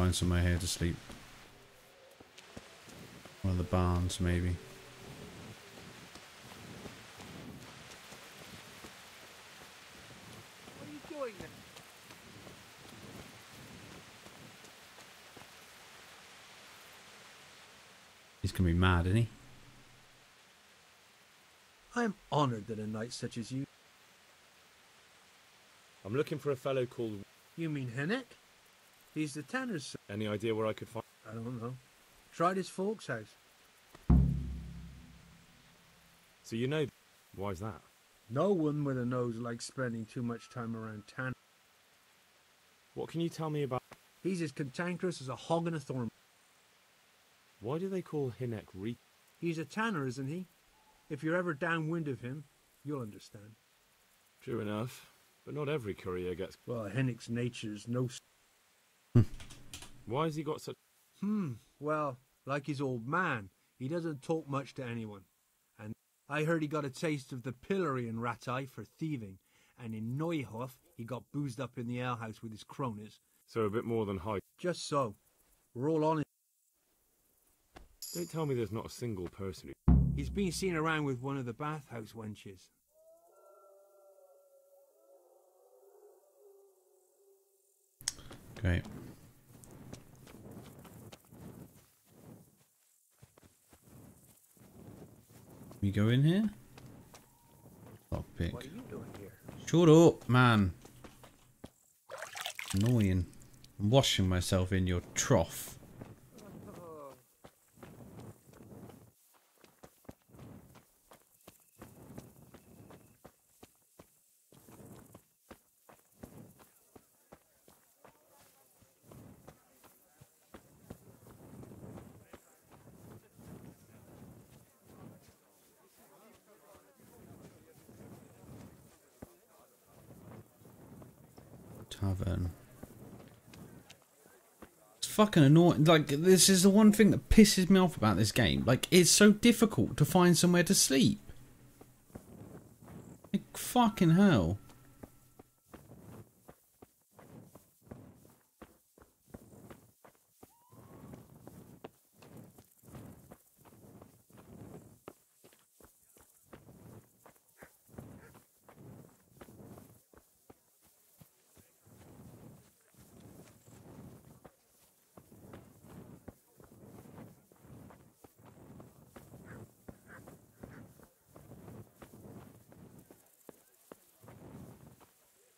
Find somewhere here to sleep. One of the barns, maybe. What are you doing? He's gonna be mad, isn't he? I am honored that a knight such as you. I'm looking for a fellow called. You mean Hennick? He's the tanner's son. Any idea where I could find? I don't know. Try this folks' house. So you know. Why's that? No one with a nose likes spending too much time around Tanner. What can you tell me about? He's as cantankerous as a hog in a thorn. Why do they call Hinek Re? He's a tanner, isn't he? If you're ever downwind of him, you'll understand. True enough, but not every courier gets. Well, Hennick's nature's no. S- Why has he got such? Hmm. Well, like his old man, he doesn't talk much to anyone. And I heard he got a taste of the pillory in Rattay for thieving, and in Neuhof he got boozed up in the alehouse with his cronies. So a bit more than high. Just so. We're all on it. Don't tell me there's not a single person who. He's been seen around with one of the bathhouse wenches. Great. We go in here? Lockpick. What are you doing here? Shut up, man. Annoying. I'm washing myself in your trough. Tavern. It's fucking annoying. Like, this is the one thing that pisses me off about this game. Like, it's so difficult to find somewhere to sleep. Like, fucking hell.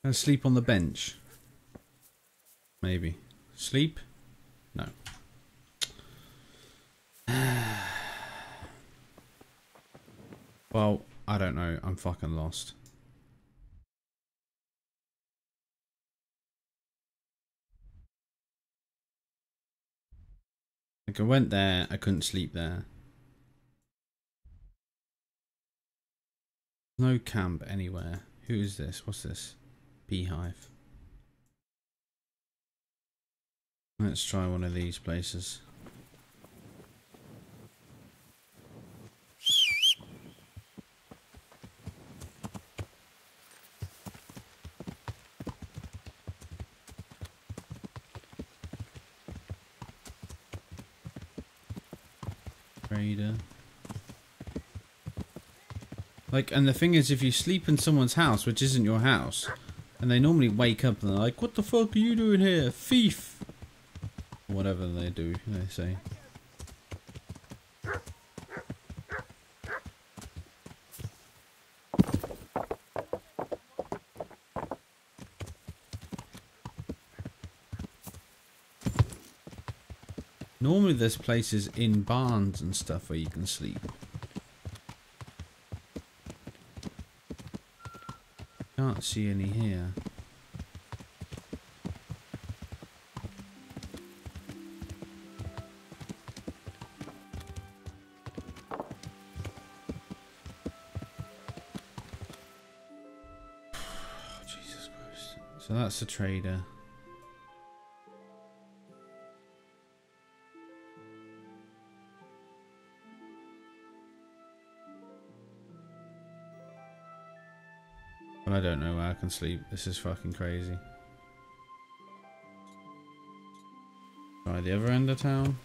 And sleep on the bench. Maybe. Sleep? No. well, I don't know. I'm fucking lost. Like I went there, I couldn't sleep there. No camp anywhere. Who is this? What's this? Beehive. Let's try one of these places. Raider. Like, and the thing is, if you sleep in someone's house, which isn't your house, and they normally wake up and they're like, what the fuck are you doing here, thief? Whatever they do, they say. Normally this place is in barns and stuff where you can sleep. Can't see any here. Jesus Christ. So that's a trader. Can sleep. This is fucking crazy. Try the other end of town.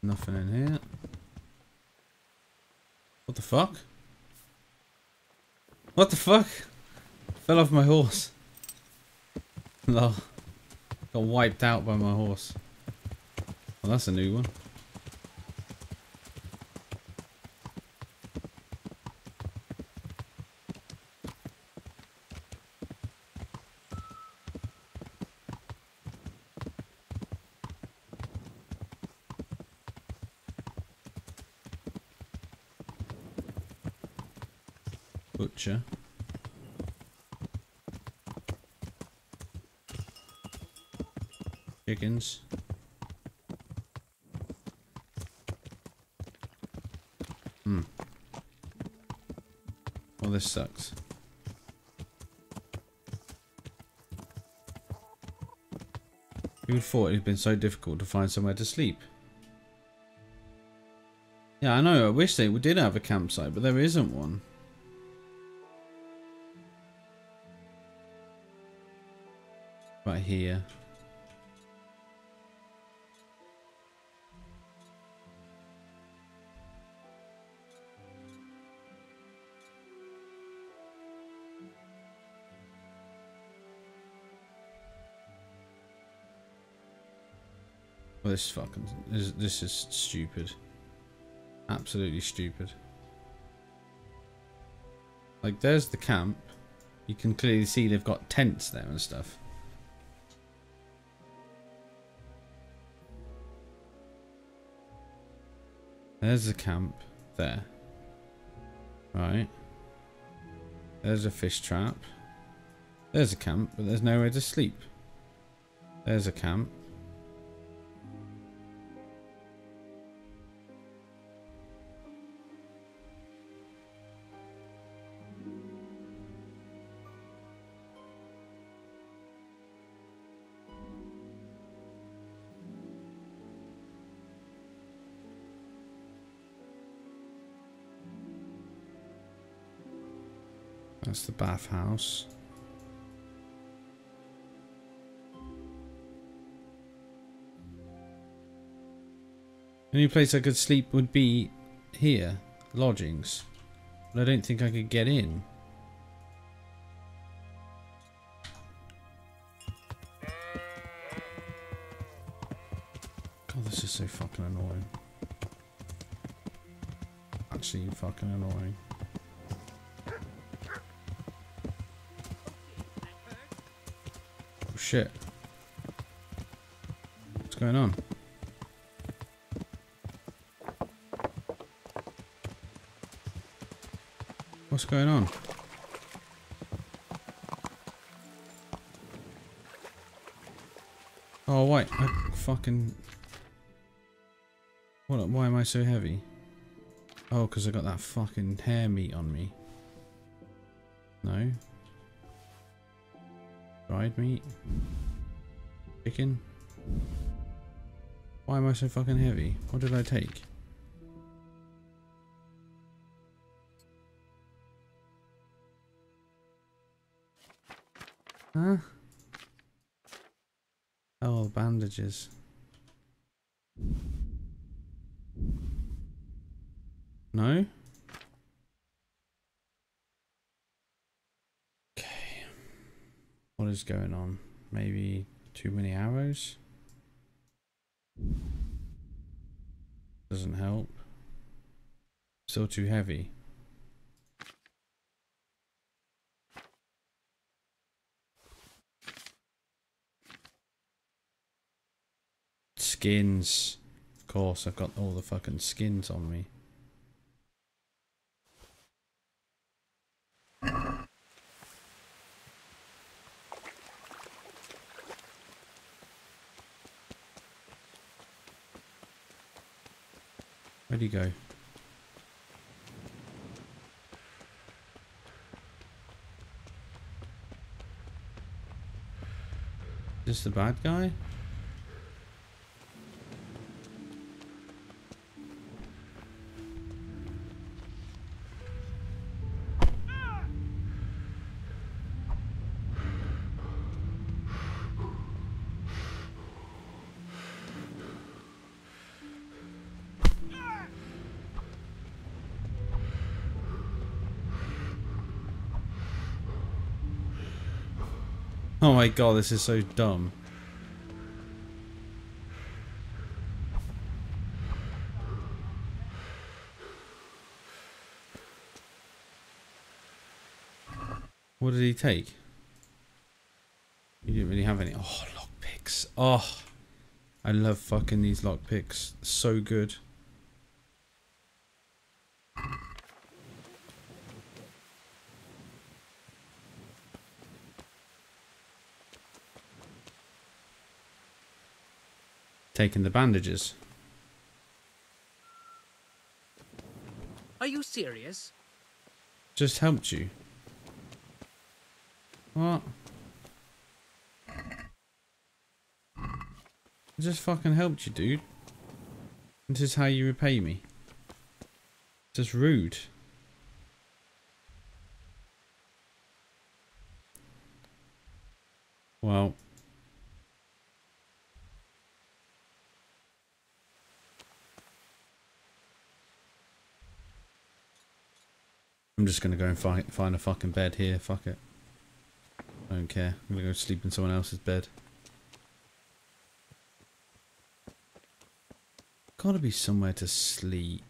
Nothing in here. What the fuck? What the fuck? Fell off my horse. No. Got wiped out by my horse. Well, that's a new one. Chickens. Hmm. Well, this sucks. Who would thought it had been so difficult to find somewhere to sleep? Yeah, I know. I wish they did have a campsite, but there isn't one. Here. Well, this is fucking. This, this is stupid. Absolutely stupid. Like, there's the camp. You can clearly see they've got tents there and stuff. There's the camp there. Right. There's a fish trap. There's a camp, but there's nowhere to sleep. There's a camp. That's the bathhouse. The only place I could sleep would be here, lodgings. But I don't think I could get in. What, why am I so heavy? Oh, because I got that fucking hare meat on me. No. Dried meat? Chicken? Why am I so fucking heavy? What did I take? Huh? Oh, bandages. No? What is going on? Maybe too many arrows? Doesn't help. Still too heavy. Skins. Of course, I've got all the fucking skins on me. Where'd he go? Is this the bad guy? My god, this is so dumb. What did he take? He didn't really have any. Oh, lockpicks. Oh, I love fucking these lockpicks. So good. Taking the bandages. Are you serious? Just helped you. What? I just fucking helped you, dude. This is how you repay me. Just rude. Well. I'm just gonna go and find find a fucking bed here. Fuck it. I don't care. I'm gonna go sleep in someone else's bed. Gotta be somewhere to sleep.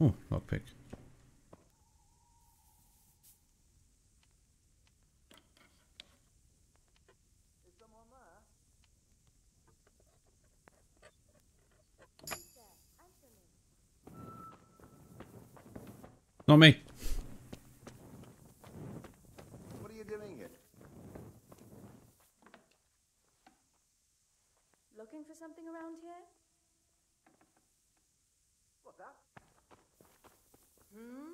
Oh, lockpick. Not me. What are you doing here? Looking for something around here? What's that? Hmm?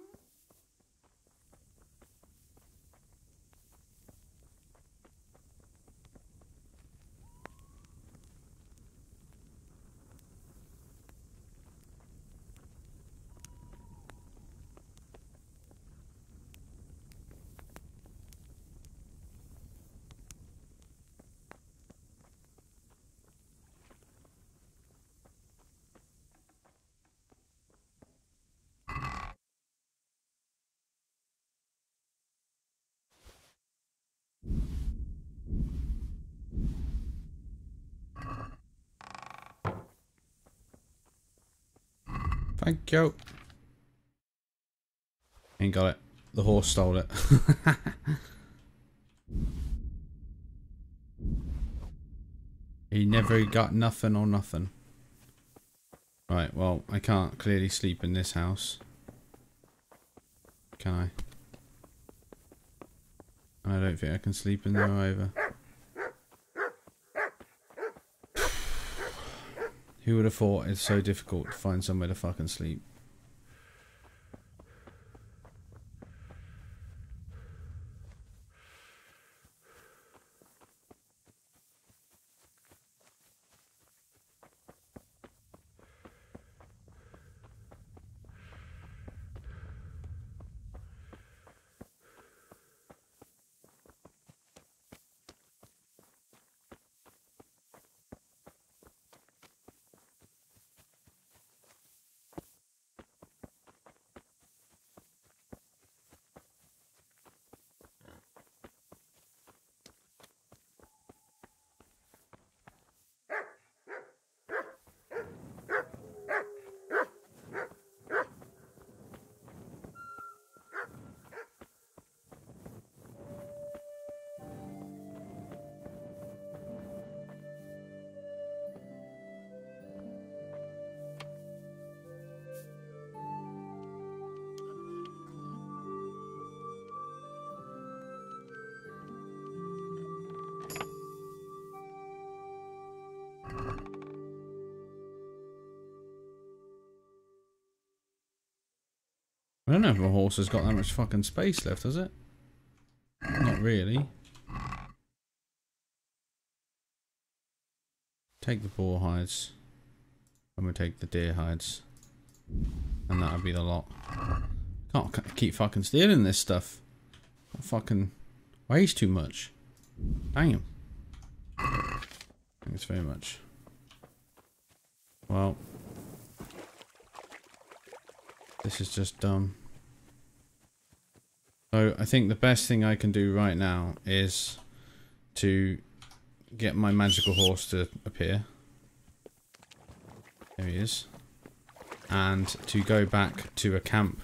Thank you. Ain't got it. The horse stole it. he never got nothing or nothing. Right, well, I can't clearly sleep in this house. Can I? I don't think I can sleep in there either. Who would have thought it's so difficult to find somewhere to fucking sleep? Horse has got that much fucking space left, has it? Not really. Take the boar hides. I'm gonna take the deer hides. And that'll be the lot. Can't keep fucking stealing this stuff. Fucking waste too much. Damn. Thanks very much. Well. This is just dumb. So I think the best thing I can do right now is to get my magical horse to appear. There he is. And to go back to a camp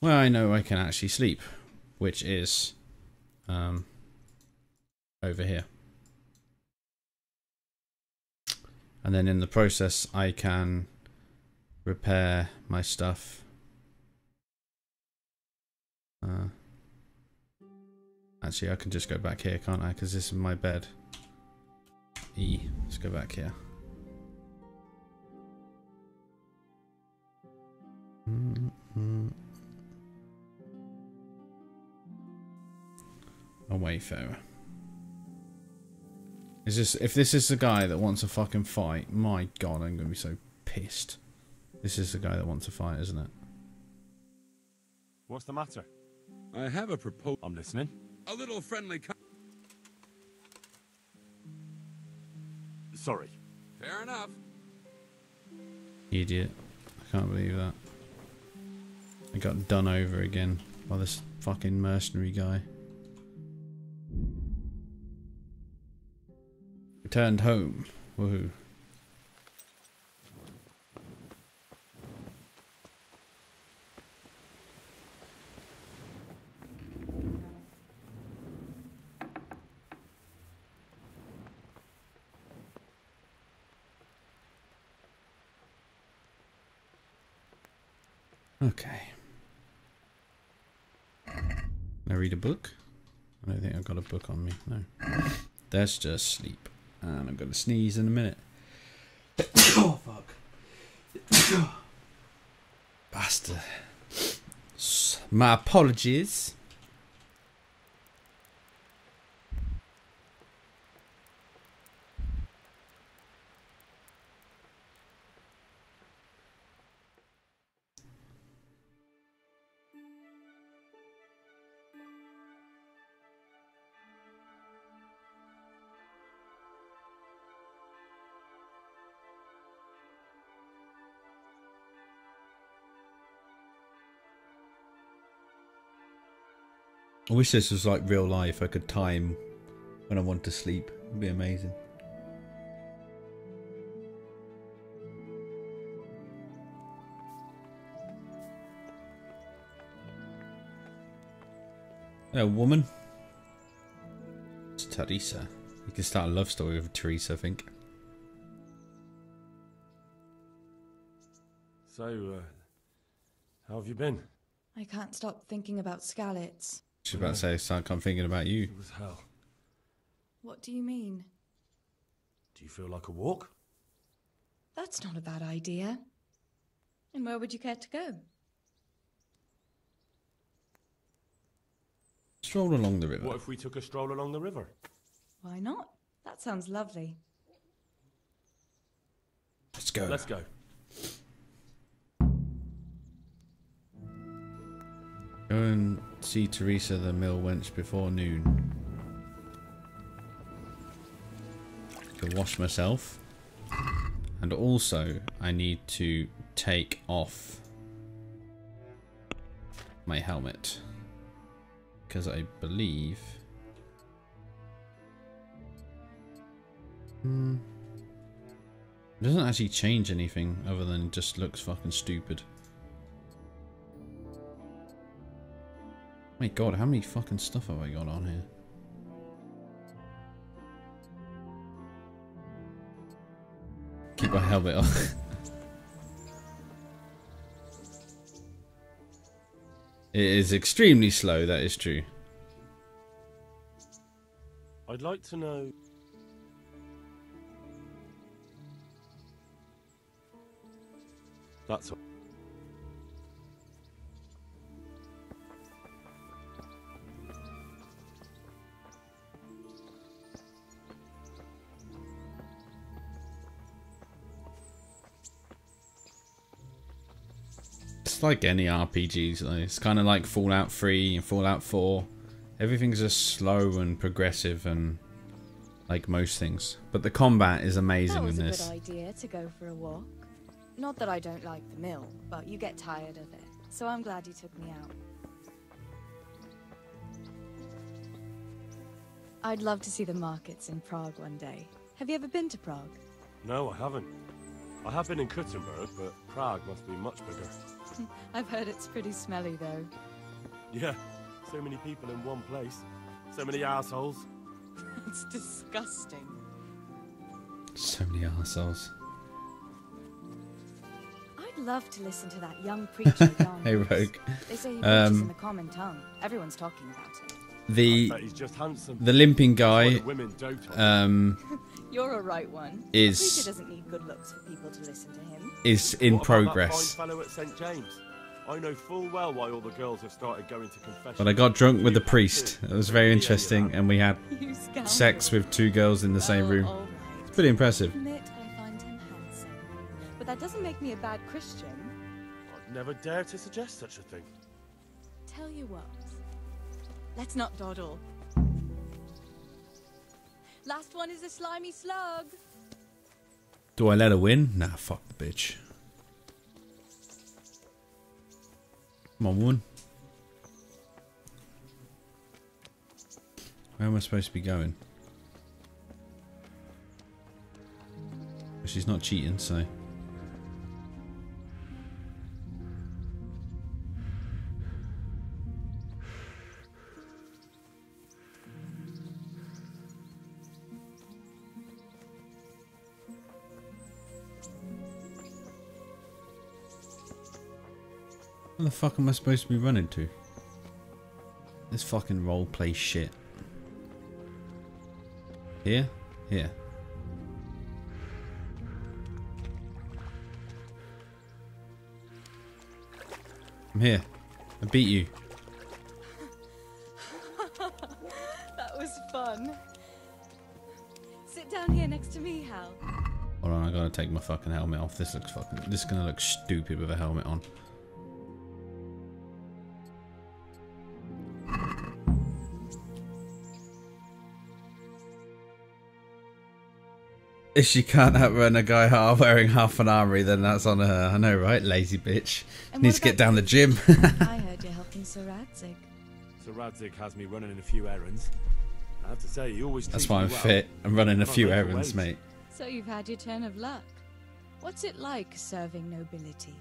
where I know I can actually sleep, which is um, over here. And then in the process, I can repair my stuff. Uh, actually, I can just go back here, can't I? Because this is my bed. E. Let's go back here. A wayfarer. Is this if this is the guy that wants a fucking fight? My god, I'm gonna be so pissed. This is the guy that wants a fight, isn't it? What's the matter? I have a proposal. I'm listening. A little friendly. Co- Sorry. Fair enough. Idiot. I can't believe that. I got done over again by this fucking mercenary guy. Returned home. Woohoo. Okay. Can I read a book? I don't think I've got a book on me. No. That's just sleep. And I'm going to sneeze in a minute. oh, fuck. Bastard. My apologies. I wish this was like real life. I could time when I want to sleep. It'd be amazing. A woman. It's Theresa. You can start a love story with Theresa, I think. So, uh, how have you been? I can't stop thinking about Skalitz. She's about to say, start I'm thinking about you. It was hell. What do you mean? Do you feel like a walk? That's not a bad idea. And where would you care to go? Stroll along the river. What if we took a stroll along the river? Why not? That sounds lovely. Let's go. Let's go. Go and see Theresa the mill wench before noon. To wash myself. And also, I need to take off my helmet. Because I believe... Hmm. It doesn't actually change anything other than just looks fucking stupid. My god, how many fucking stuff have I got on here? Keep my helmet on. it is extremely slow, that is true. I'd like to know. That's all. It's like any RPGs though. It's kind of like Fallout 3 and Fallout 4. Everything's just slow and progressive and like most things. But the combat is amazing That was in a this. good idea to go for a walk. Not that I don't like the mill, but you get tired of it. So I'm glad you took me out. I'd love to see the markets in Prague one day. Have you ever been to Prague? No, I haven't. I have been in Kuttenberg, but Prague must be much bigger. I've heard it's pretty smelly though. Yeah, so many people in one place. So many assholes. it's disgusting. So many assholes. I'd love to listen to that young preacher, Jan. Hey, Rogue. They say he preaches in Um, the common tongue. Everyone's talking about it. the he's just handsome. the limping guy the women dote on um, You're a right one. Is- A doesn't need good looks for people to listen to him. is in What about progress. That fine fellow at St James. I know full well why all the girls have started going to confession. But I got drunk with the priest. It was very interesting, and we had sex with two girls in the same Oh, room. all right. It's pretty impressive. Admit I find him handsome. But that doesn't make me a bad Christian. I'd never dare to suggest such a thing. Tell you what. Let's not dawdle. Last one is a slimy slug. Do I let her win? Nah, fuck the bitch. Come on, woman. Where am I supposed to be going? She's not cheating, so. Where the fuck am I supposed to be running to? This fucking roleplay shit. Here? Here. I'm here. I beat you. that was fun. Sit down here next to me, Hal. Hold on, I gotta take my fucking helmet off. This looks fucking. This is gonna look stupid with a helmet on. If she can't outrun a guy half wearing half an armory, then that's on her. I know, right? Lazy bitch. And Needs to get down the gym. I heard you're helping Sir Radzig. So Radzig has me running in a few errands. I have to say, he always That's why I'm well. fit. I'm running a few errands, mate. So you've had your turn of luck. What's it like serving nobility?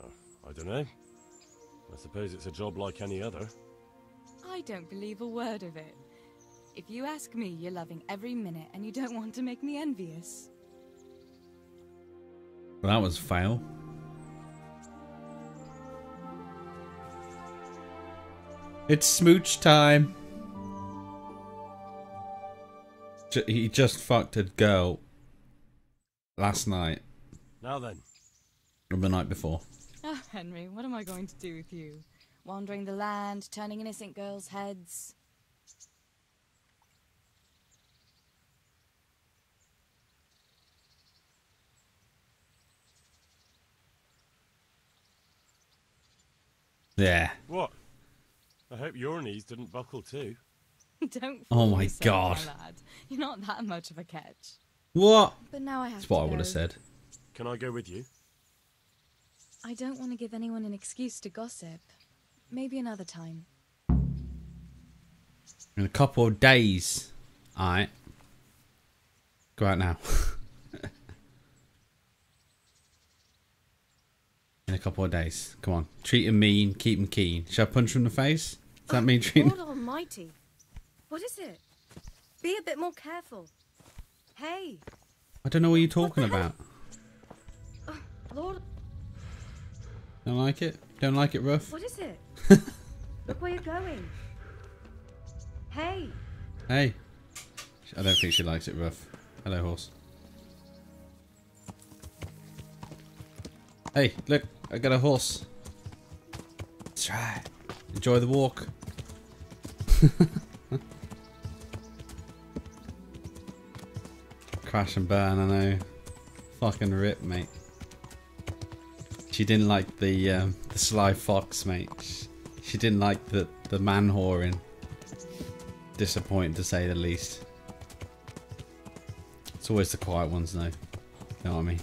Uh, I don't know. I suppose it's a job like any other. I don't believe a word of it. If you ask me, you're loving every minute and you don't want to make me envious. Well, that was a fail. It's smooch time. Ju- He just fucked a girl last night Now then, or the night before. Ah, Henry, what am I going to do with you? Wandering the land, turning innocent girls' heads. Yeah. what? I hope your knees didn't buckle too. don't. Oh my God. my lad. You're not that much of a catch. What? But now I have That's what to I would go. have said. Can I go with you? I don't want to give anyone an excuse to gossip. Maybe another time. In a couple of days. Alright. Go out now. In a couple of days. Come on. Treat him mean, keep him keen. Should I punch him in the face? Does that oh, mean treating Lord Almighty. What is it? Be a bit more careful. Hey, I don't know what you're talking about. Lord, Don't like it? Don't like it rough? what is it? Look where you're going. Hey, Hey. I don't think she likes it rough. Hello, horse. Hey, look, I got a horse. That's right. Enjoy the walk. Crash and burn, I know. Fucking rip, mate. She didn't like the um, the sly fox, mate. She, didn't like the the man whoring. Disappointed to say the least. It's always the quiet ones, though. You know what I mean?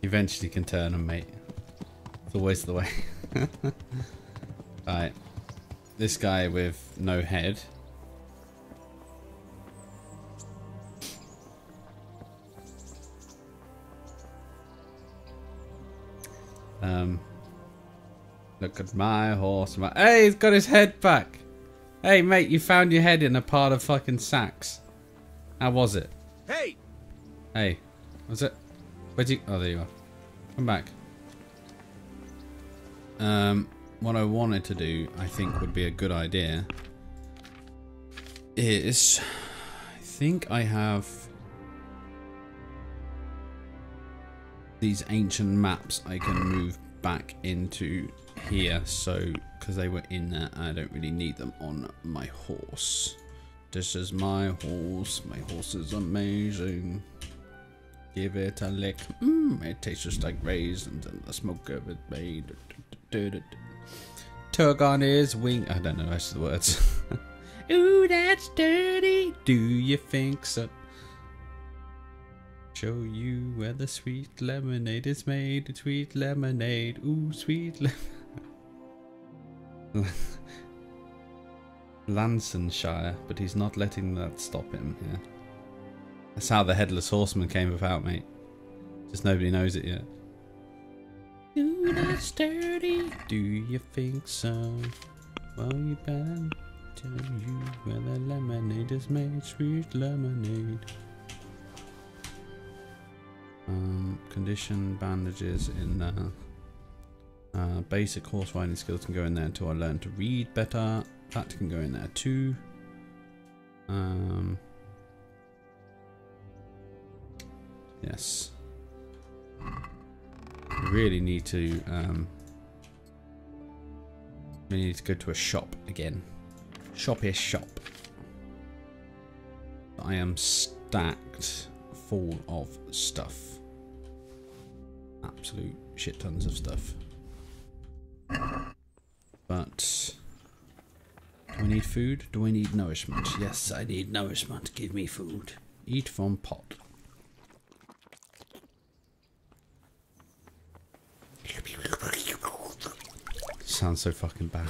Eventually can turn them, mate. It's always the way. Alright. This guy with no head. Um, look at my horse. My hey, he's got his head back. Hey, mate, you found your head in a pile of fucking sacks. How was it? Hey! Hey, was it? Where'd you? Oh, there you are. Come back. Um, what I wanted to do, I think, would be a good idea. Is I think I have these ancient maps I can move back into here. So, because they were in there, I don't really need them on my horse. This is my horse. My horse is amazing. Give it a lick. Mmm, it tastes just like raisins and the smoke of it made. Tug on his wing. I don't know the rest of the words. Ooh, that's dirty. Do you think so? Show you where the sweet lemonade is made. Sweet lemonade. Ooh, sweet lemon. Lansonshire, but he's not letting that stop him. Yeah. That's how the Headless Horseman came about, mate. Just nobody knows it yet. Ooh, that's dirty. Do you think so? Well, you better tell you where the lemonade is made. Sweet lemonade. Um, condition bandages in there. Uh, basic horse riding skills can go in there until I learn to read better. That can go in there too. Um, yes. Really need to um, we need to go to a shop again. Shop is shop. I am stacked full of stuff. Absolute shit tons of stuff. But do I need food? Do I need nourishment? Yes, I need nourishment. Give me food. Eat from pot. Sounds so fucking bad.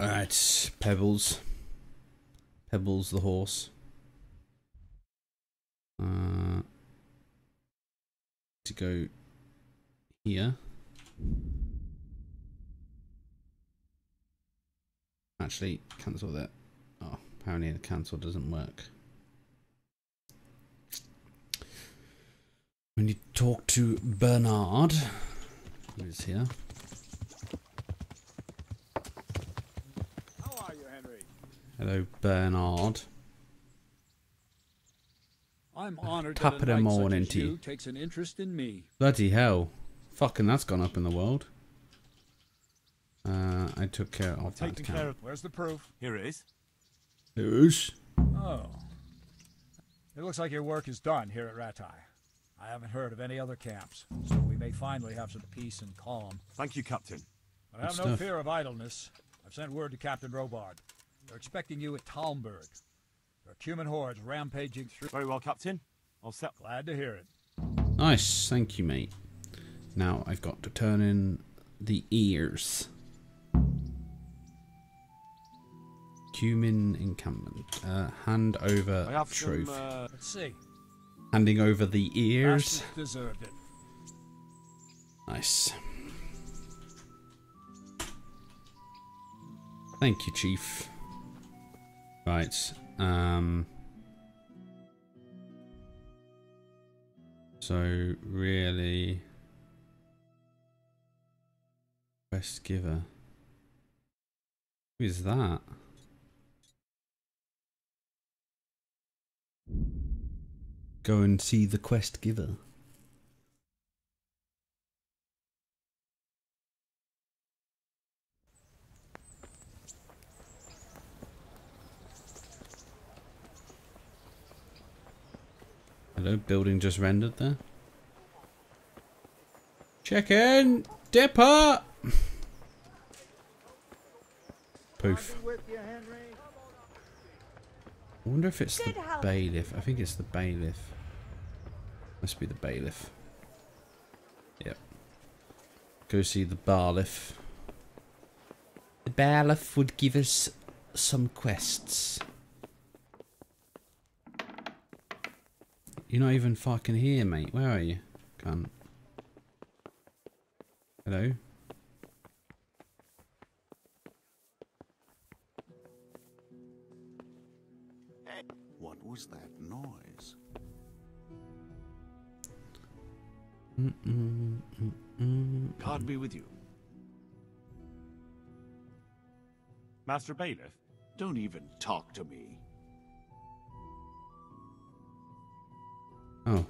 Alright, Pebbles. Pebbles the horse. Uh, to go here. Actually, cancel that. Oh, apparently the cancel doesn't work. We need to talk to Bernard, who is here. How are you, Henry? Hello, Bernard. I'm honored Top that of a the knight such morning to you you. takes an interest in me. Bloody hell. Fucking that's gone up in the world. Uh, I took care of that Taken care of. Where's the proof? Here it is. Yes. Oh. It looks like your work is done here at Rattay. I haven't heard of any other camps, so we may finally have some peace and calm. Thank you, Captain. But I have Good no stuff. fear of idleness. I've sent word to Captain Robard. They're expecting you at Talmberg. There are Cuman hordes rampaging through. Very well, Captain. I'll set. Glad to hear it. Nice, thank you, mate. Now I've got to turn in the ears. Cuman encampment. Uh, hand over I have truth. some. Uh... Let's see. Handing over the ears. Bastards deserved it. Nice. Thank you, Chief. Right. Um. So really, quest giver. Who is that? Go and see the quest giver. Hello, building just rendered there. Check in! Dipper! Poof. I wonder if it's the help. bailiff. I think it's the bailiff. Must be the bailiff. Yep. Go see the bailiff. The bailiff would give us some quests. You're not even fucking here, mate. Where are you? Cunt. Hello? What was that noise? God be with you. Master Bailiff? Don't even talk to me. Oh.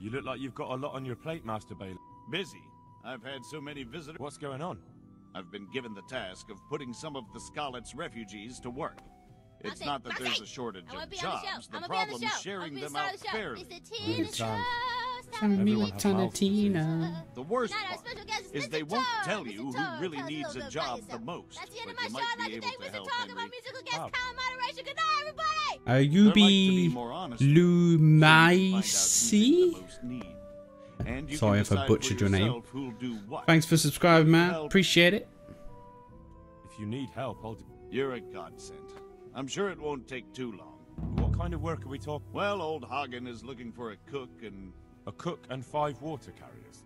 You look like you've got a lot on your plate, Master Bailiff. Busy. I've had so many visitors. What's going on? I've been given the task of putting some of the Scarlet's refugees to work. It's Marcy, not that there's Marcy! a shortage of be jobs. The I wanna be on the problem is sharing them out of the show. fairly. It's the Tina Good time. Some Everyone meat has on a mouths to Tina. The worst Tonight our part special guest is is they won't tell you who really tell us a needs a job the most. That's the end of but my show. might I'd like be to able thank to Mr. help Todd and my musical guest, Oh. Kyle Moderation. Good night, everybody! Are you I'd like to be be more honest. Lou the Macy? most need. And you Sorry if I butchered your name. yourself who'll do what. Thanks for subscribing, man. Appreciate it. If you need help, I'll do. You're a godsend. I'm sure it won't take too long. What kind of work are we talking? Well, old Hagen is looking for a cook and A cook and five water carriers.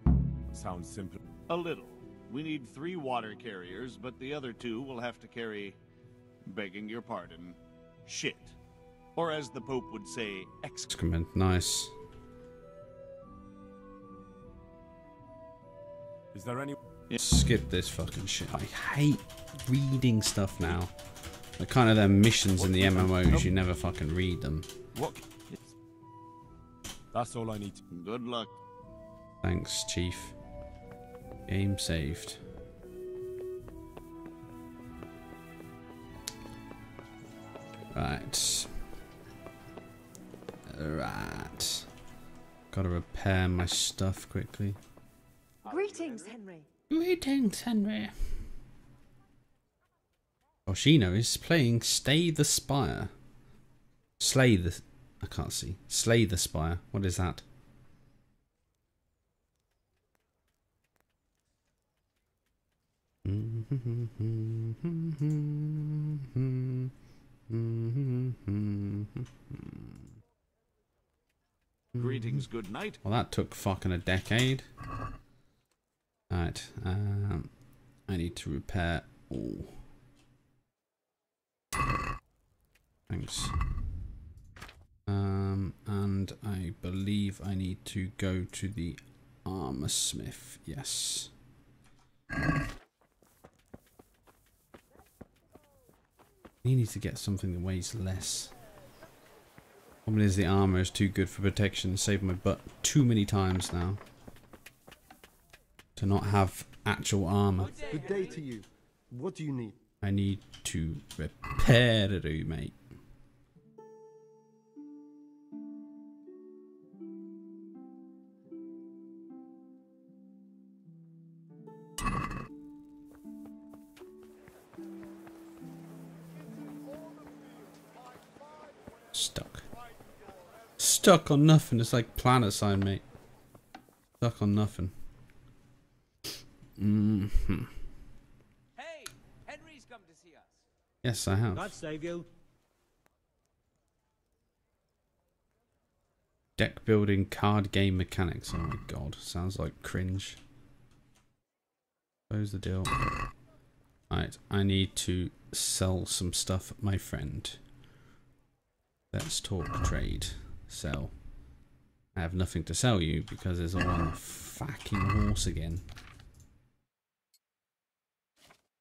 Sounds simple. a little. We need three water carriers, but the other two will have to carry, begging your pardon, shit. Or as the Pope would say, Excrement. Nice. Is there any? Skip this fucking shit. I hate reading stuff now. Like kind of them missions in the MMOs, you never fucking read them. What? That's all I need. Good luck. Thanks, Chief. Game saved. Right. Right. Gotta repair my stuff quickly. Greetings, Henry. Greetings, Henry. Oshino is playing Stay the Spire. Slay the. I can't see. Slay the Spire. What is that? Greetings, good night. Well, that took fucking a decade. Alright, um, I need to repair all. Thanks. Um, and I believe I need to go to the armor smith. Yes. He needs to get something that weighs less. Problem is the armor is too good for protection, saved my butt too many times now. To not have actual armor. Good day to you. What do you need? I need to repair it, mate. Stuck on nothing. It's like planet sign, mate. Stuck on nothing. hmm Hey, Henry's come to see us. Yes, I have. God save you. Deck building card game mechanics. Oh my god, sounds like cringe. Close the deal. Alright, I need to sell some stuff, my friend. Let's talk trade. Sell. I have nothing to sell you because it's all on the fucking horse again.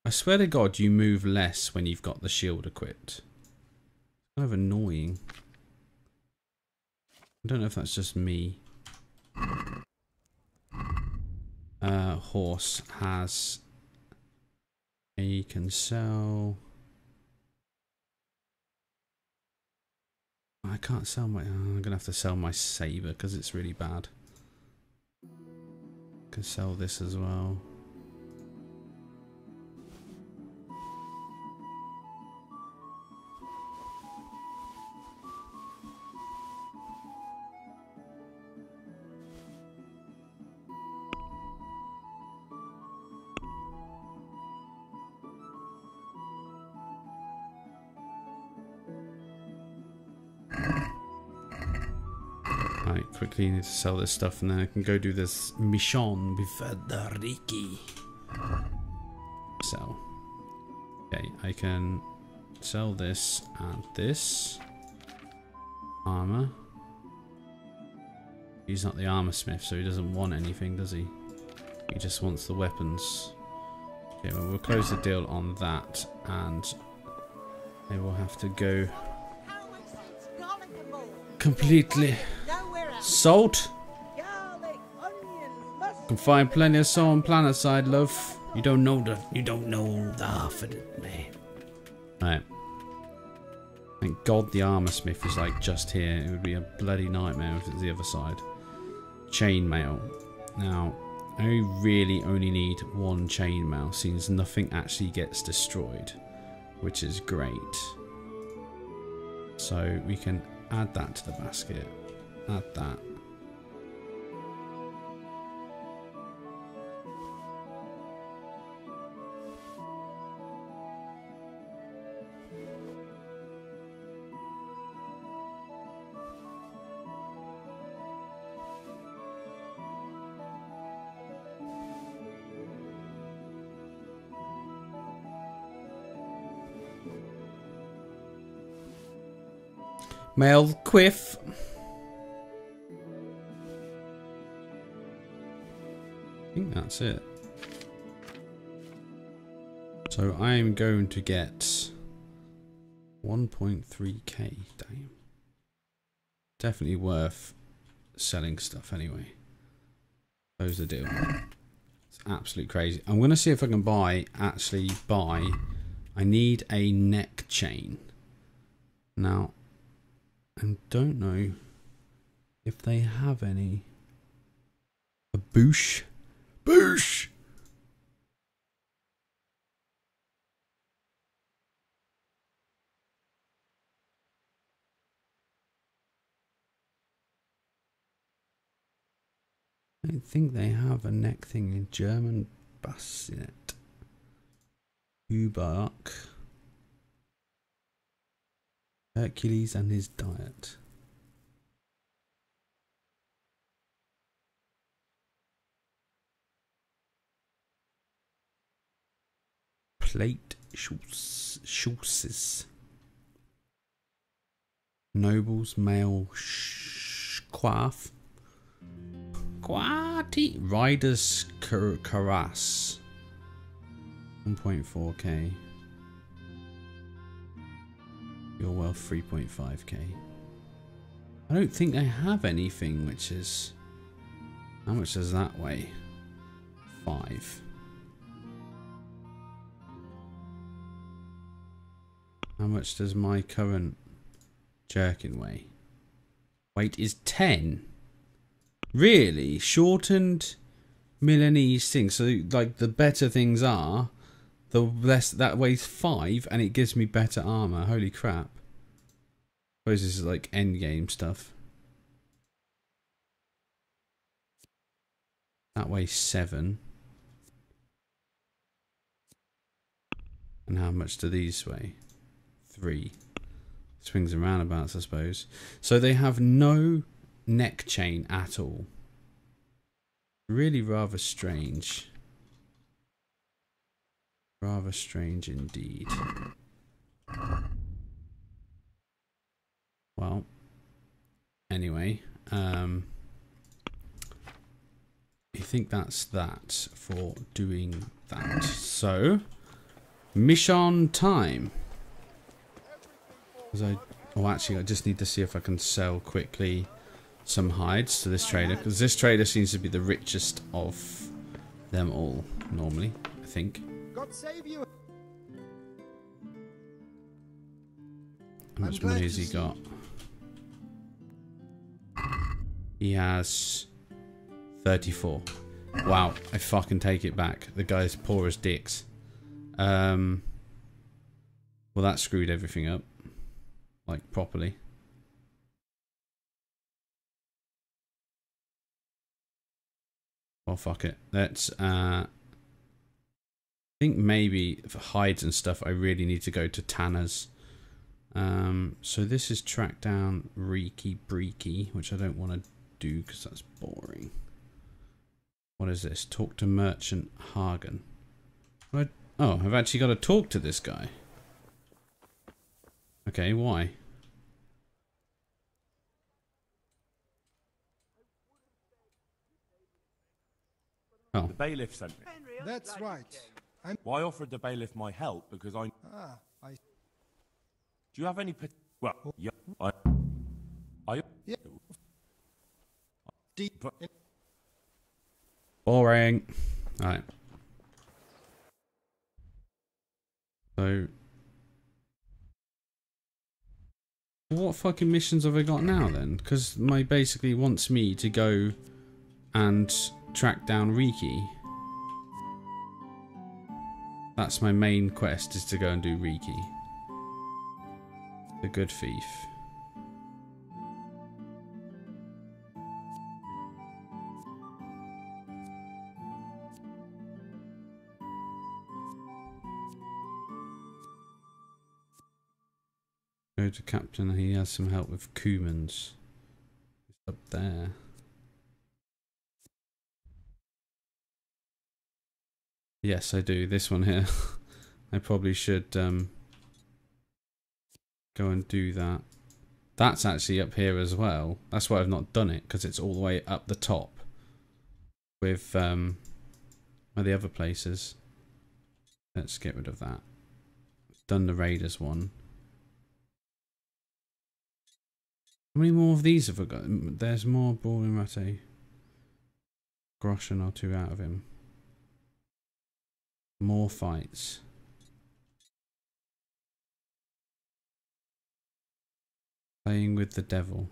I swear to god you move less when you've got the shield equipped. Kind of annoying. I don't know if that's just me. Uh, horse has. He can sell. I can't sell my. Uh, I'm gonna have to sell my saber because it's really bad. Can sell this as well. Need to sell this stuff and then I can go do this mission with Federici. So, Okay, I can sell this and this. Armor. He's not the armor smith, so he doesn't want anything, does he? He just wants the weapons. Okay, well we'll close the deal on that and they will have to go completely salt. You Can find plenty of salt on PlanetSide, love. You don't know the you don't know the half of it. Right. Thank God the armor smith is like just here. It would be a bloody nightmare if it's the other side. Chainmail. Now, I really only need one chainmail since nothing actually gets destroyed, which is great. So we can add that to the basket. Add that. Mail coif. That's it. So I'm going to get 1.3k. Damn. Definitely worth selling stuff anyway. Close the deal. It's absolutely crazy. I'm going to see if I can buy, actually buy, I need a neck chain. Now, I don't know if they have any. A? Boosh! I don't think they have a neck thing in German bascinet. Hauberk. Hercules and his diet. Plate Schulzes. Nobles mail coif. Quati Riders Caras. 1.4k. Your wealth 3.5k. I don't think I have anything which is. How much is that weigh? Five. How much does my current jerkin weigh? Weight is 10. Really? Shortened Milanese thing. So, like, the better things are, the less that weighs 5 and it gives me better armor. Holy crap. I suppose this is like endgame stuff. That weighs 7. And how much do these weigh? 3. Swings and roundabouts, I suppose. So they have no neck chain at all. Really rather strange. Rather strange indeed. Well, anyway, um, I think that's that for doing that. So, mission time. As I, oh, actually, I just need to see if I can sell quickly some hides to this trader because this trader seems to be the richest of them all. Normally, I think. God save you. How much money has he got? He has 34. Wow, I fucking take it back. The guy's poor as dicks. Um, well, that screwed everything up. Like, properly. Well, fuck it. Let's, uh... I think maybe for hides and stuff, I really need to go to Tanner's. Um, so this is track down Reeky Breeky, which I don't want to do because that's boring. What is this? Talk to Merchant Hagen. Oh, I've actually got to talk to this guy. Okay, why? Oh. The bailiff sent me. That's right. I'm. Well, I offered the bailiff my help because I. Ah, I. Do you have any? pat- Well, yeah, I. I. Yeah. Deep. Boring. Alright. So. What fucking missions have I got now then? Because my basically wants me to go and track down Reeky. That's my main quest is to go and do Reeky. The good thief. Go to Captain, he has some help with Cumans. It's up there. Yes, I do. This one here. I probably should um, go and do that. That's actually up here as well. That's why I've not done it, because it's all the way up the top. With um, the other places. Let's get rid of that. Done the Raiders one. How many more of these have I got? There's more Brawling Rate. Groschen or two out of him. More fights. Playing with the devil.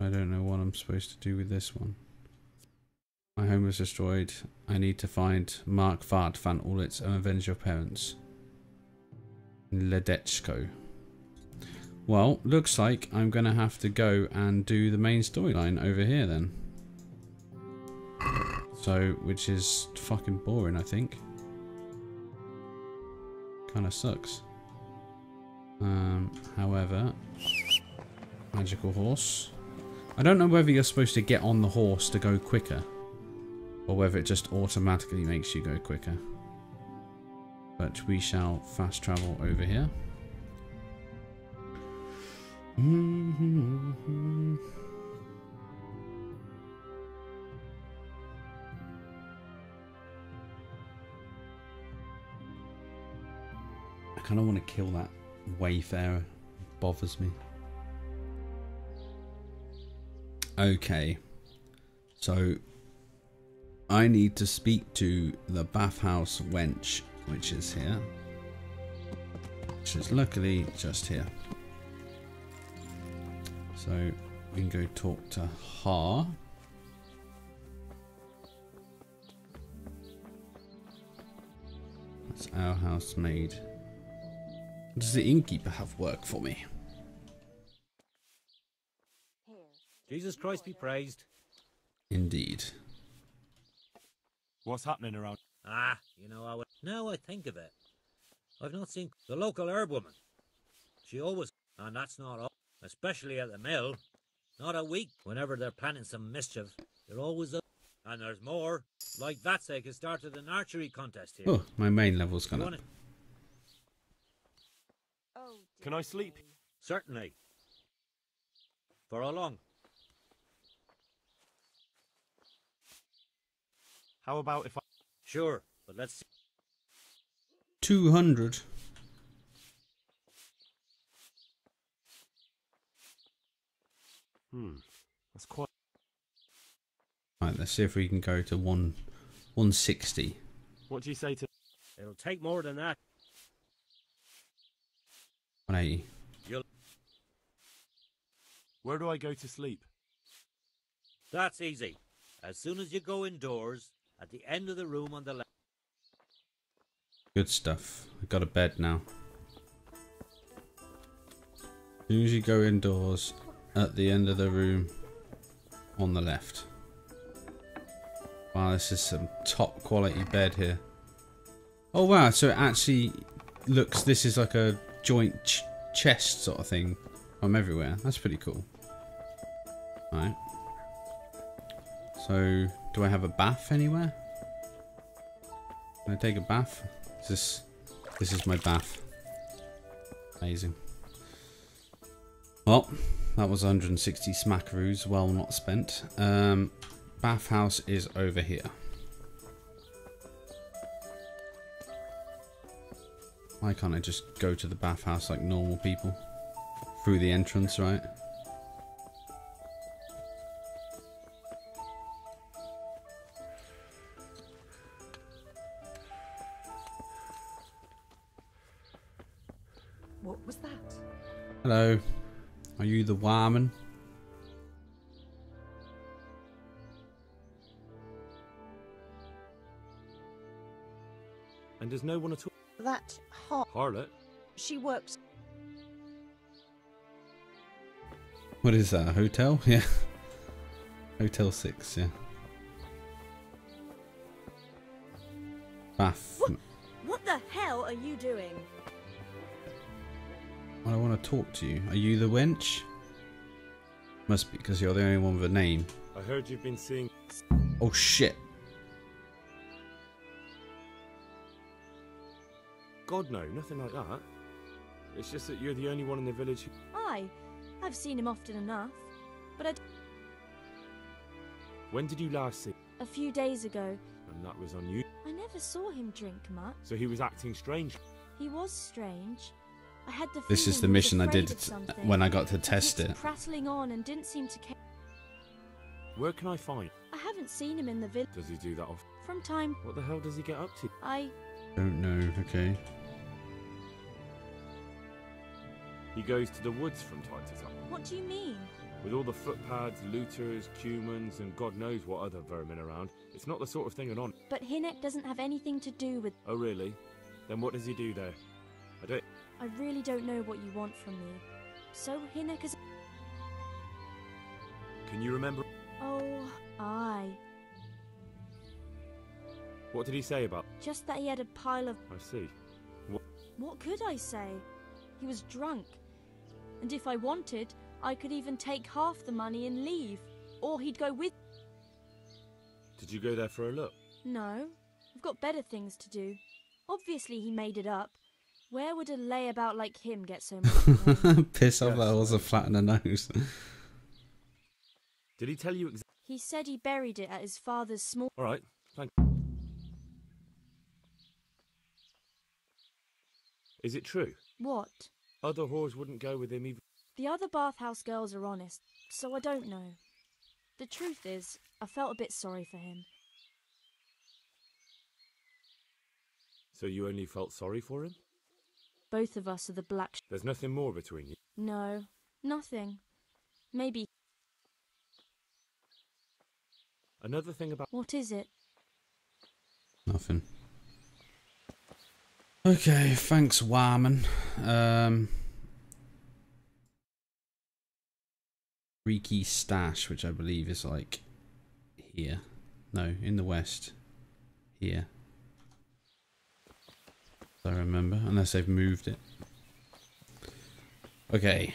I don't know what I'm supposed to do with this one. My home was destroyed. I need to find Markvart von Aulitz and avenge your parents. Ledetchko. Well, looks like I'm going to have to go and do the main storyline over here then. So, which is fucking boring, I think. Kind of sucks. Um, however, magical horse. I don't know whether you're supposed to get on the horse to go quicker. Or whether it just automatically makes you go quicker. But we shall fast travel over here. I kind of want to kill that wayfarer. Bothers me. Okay. So I need to speak to the bathhouse wench, which is here. Which is luckily just here. So we can go talk to her. That's our housemaid. Does the innkeeper have work for me? Jesus Christ be praised. Indeed. What's happening around? Ah, you know, I would... now I think of it. I've not seen the local herb woman. She always, and that's not all, especially at the mill. Not a week. Whenever they're planning some mischief, they're always up. And there's more. Like that sake has started an archery contest here. Oh, my main level's gone up. wanna- oh, Can I sleep? Certainly. For how long? How about if I? Sure, but let's. 200. Hmm. That's quite. Right, let's see if we can go to one, 160. What do you say to? It'll take more than that. 180. You'll. Where do I go to sleep? That's easy. As soon as you go indoors, at the end of the room on the left. Good stuff. I got a bed now. As soon as you go indoors, at the end of the room, on the left. Wow, this is some top quality bed here. Oh wow, so it actually looks, this is like a joint ch chest sort of thing from everywhere. That's pretty cool. Right. So, do I have a bath anywhere? Can I take a bath? Is this, this is my bath. Amazing. Well, that was 160 smackaroos, well not spent. Um, bathhouse is over here. Why can't I just go to the bathhouse like normal people? Through the entrance, right? Hello. Are you the warman? And there's no one at all? That har- Harlot? She works. What is that? A hotel? Yeah. Hotel 6, yeah. Bath. What the hell are you doing? I want to talk to you. Are you the wench? Must be because you're the only one with a name. I heard you've been seeing. Oh shit. God, no, nothing like that. It's just that you're the only one in the village who. Aye, I've seen him often enough. But I d- When did you last see? a few days ago, And that was on you. I never saw him drink much. So he was acting strange. He was strange. I had the This is the mission I did when I got to test it. prattling on and didn't seem to care. Where can I find? I haven't seen him in the village Does he do that often? from time. What the hell does he get up to? I Don't know, okay. He goes to the woods from time to time. What do you mean? With all the footpads, looters, cumans, and God knows what other vermin around, it's not the sort of thing an on. But Hinnock doesn't have anything to do with. Oh, really? Then what does he do there? I don't. I really don't know what you want from me. So Hinnock is. Can you remember? Oh, I. What did he say about? Just that he had a pile of. I see. What? What could I say? He was drunk. And if I wanted, I could even take half the money and leave. Or he'd go with. Did you go there for a look? No, I've got better things to do. Obviously, he made it up. Where would a layabout like him get so much? Piss off that was a flat in the nose. Did he tell you exactly? he said he buried it at his father's small. All right, thank. Is it true? What? Other whores wouldn't go with him even. The other bathhouse girls are honest, so I don't know. The truth is, I felt a bit sorry for him. So you only felt sorry for him? Both of us are the black. Sh- There's nothing more between you. no, nothing. Maybe. Another thing about. What is it? Nothing. Okay, thanks, Warman. Um, Freaky Stash, which I believe is like here. No, in the west. Here. I remember, unless they've moved it. Okay,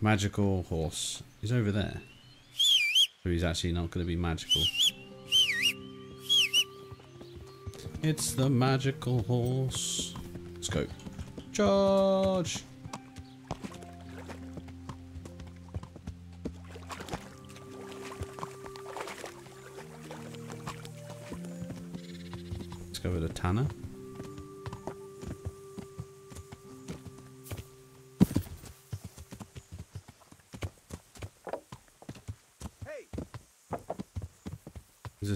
magical horse. He's over there. So he's actually not going to be magical. It's the magical horse. Let's go. Charge! Let's go with a Tanner.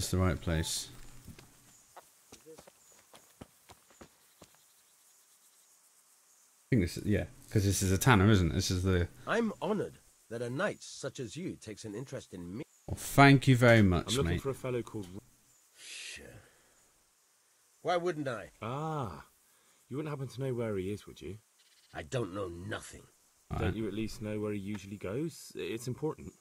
This the right place? I think this is, yeah, because this is a tanner, isn't it? This is the. I'm honored that a knight such as you takes an interest in me. Well, thank you very much, I'm looking mate. for a fellow called. Sure. Why wouldn't I? Ah, you wouldn't happen to know where he is, would you? I don't know nothing. Don't you at least know where he usually goes? It's important.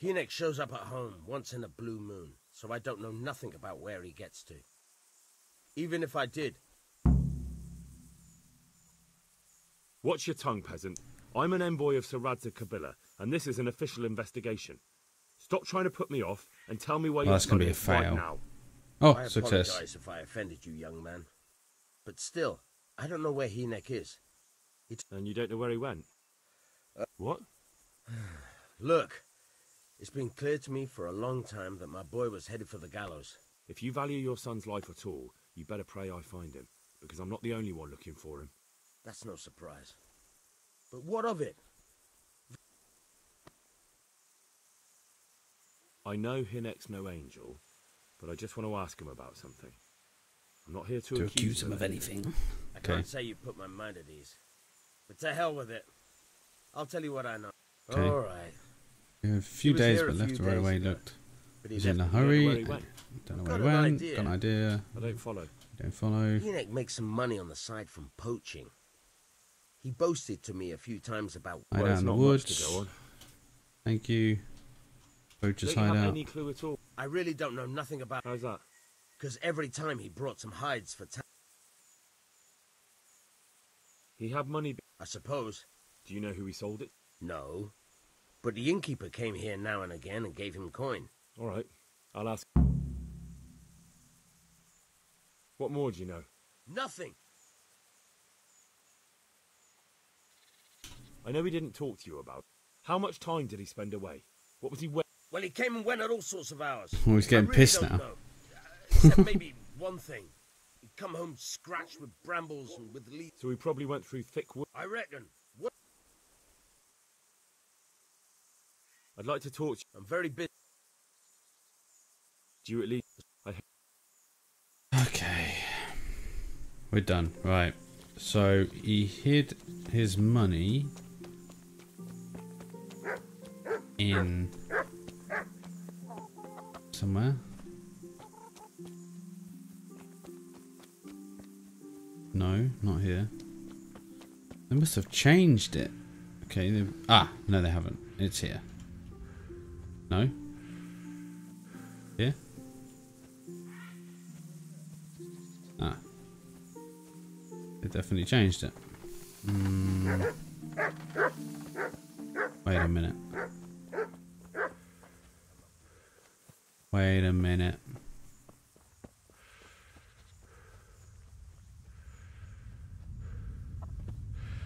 Hinek shows up at home once in a blue moon, so I don't know nothing about where he gets to. Even if I did, Watch your tongue, peasant. I'm an envoy of Sir Radzig Kobyla, and this is an official investigation. Stop trying to put me off and tell me where Well, you're that's gonna be a going right fail. now. Oh, I success. apologize if I offended you, young man. But still, I don't know where Hinek is. And you don't know where he went? Uh, what? Look, it's been clear to me for a long time that my boy was headed for the gallows. If you value your son's life at all, you better pray I find him, because I'm not the only one looking for him. That's no surprise. But what of it? I know Hinek's no angel, but I just want to ask him about something. I'm not here to, To accuse him of anything. I Okay. can't say you put my mind at ease. But to hell with it. I'll tell you what I know. Okay. All right. We a few days, but left few to where ago, looked. but He's in a left You don't know hurry. where he went. Don't know I've where he an went. idea. Got an idea. I don't follow. Don't follow. Hinek makes some money on the side from poaching. He boasted to me a few times about Hide Well, out there's in the woods. to go on. Thank you. Poacher's don't you have hideout. any clue at all? I really don't know nothing about How's that? because every time he brought some hides for town. He had money. I suppose. Do you know who he sold it? No. But the innkeeper came here now and again and gave him coin. All right, I'll ask. What more do you know? Nothing. I know he didn't talk to you about. How much time did he spend away? What was he wearing? Well, he came and went at all sorts of hours. Oh, he's getting I really pissed don't now. know. Uh, Except maybe one thing. He'd come home scratched with brambles and with leaves. So he probably went through thick wood. I reckon. What? I'd like to talk to you. I'm very busy. Do you at least? I Okay. We're done. Right. So he hid his money in somewhere. No, not here. They must have changed it. Okay. Ah, no, they haven't. It's here. No. Yeah? Ah. They definitely changed it. Mm. Wait a minute. Wait a minute.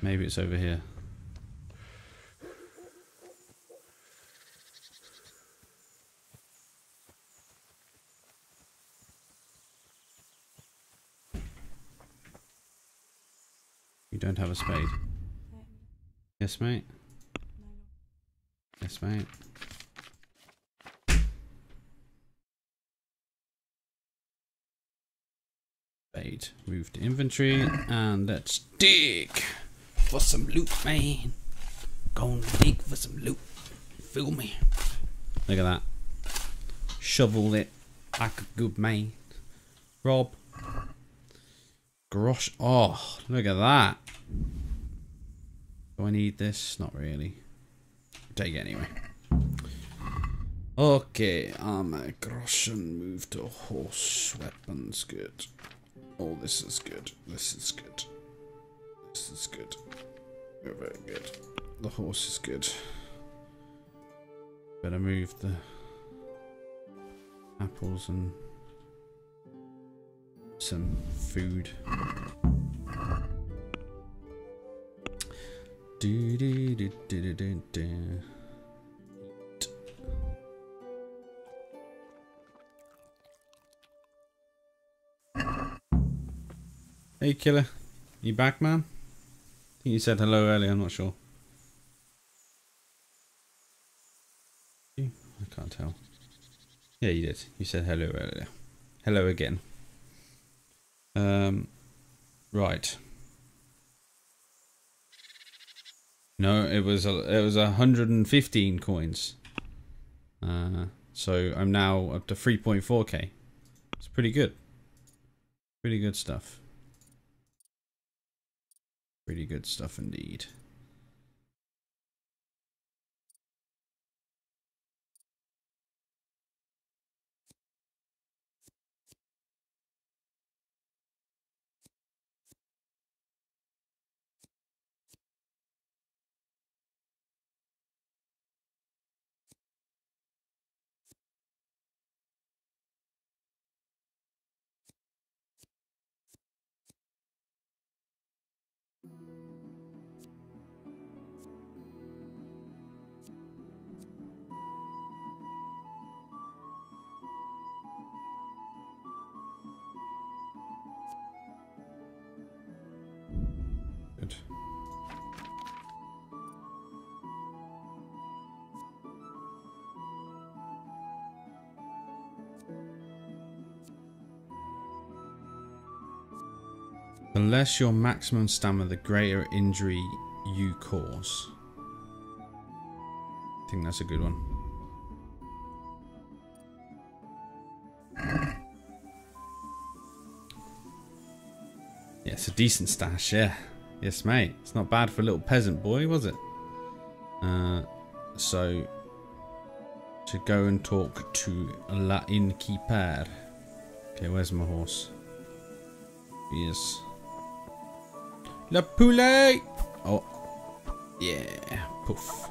Maybe it's over here. Have a spade. Yes, mate. Yes, mate. Spade. Move to inventory and let's dig for some loot, man. Gonna dig for some loot. Feel me? Look at that. Shovel it like a good man. Rob. Grosh. Oh, look at that. Do I need this? Not really. Take it anyway. Okay, I'm a grosh and move to horse weapons. Good. Oh, this is good. This is good. This is good. You're very good. The horse is good. Better move the apples and some food. Do do do do do do. Hey killer, you back man? I think you said hello earlier, I'm not sure. I can't tell. Yeah, you did. You said hello earlier. Hello again. Um, right. No, it was a, it was a hundred and fifteen coins. Uh, so I'm now up to three point four k. It's pretty good. Pretty good stuff. Pretty good stuff indeed. The less your maximum stamina, the greater injury you cause. I think that's a good one. Yeah, it's a decent stash, yeah. Yes, mate. It's not bad for a little peasant boy, was it? Uh, so, to go and talk to La Innkeeper. Okay, where's my horse? Yes. La poulet! Oh. Yeah. Poof.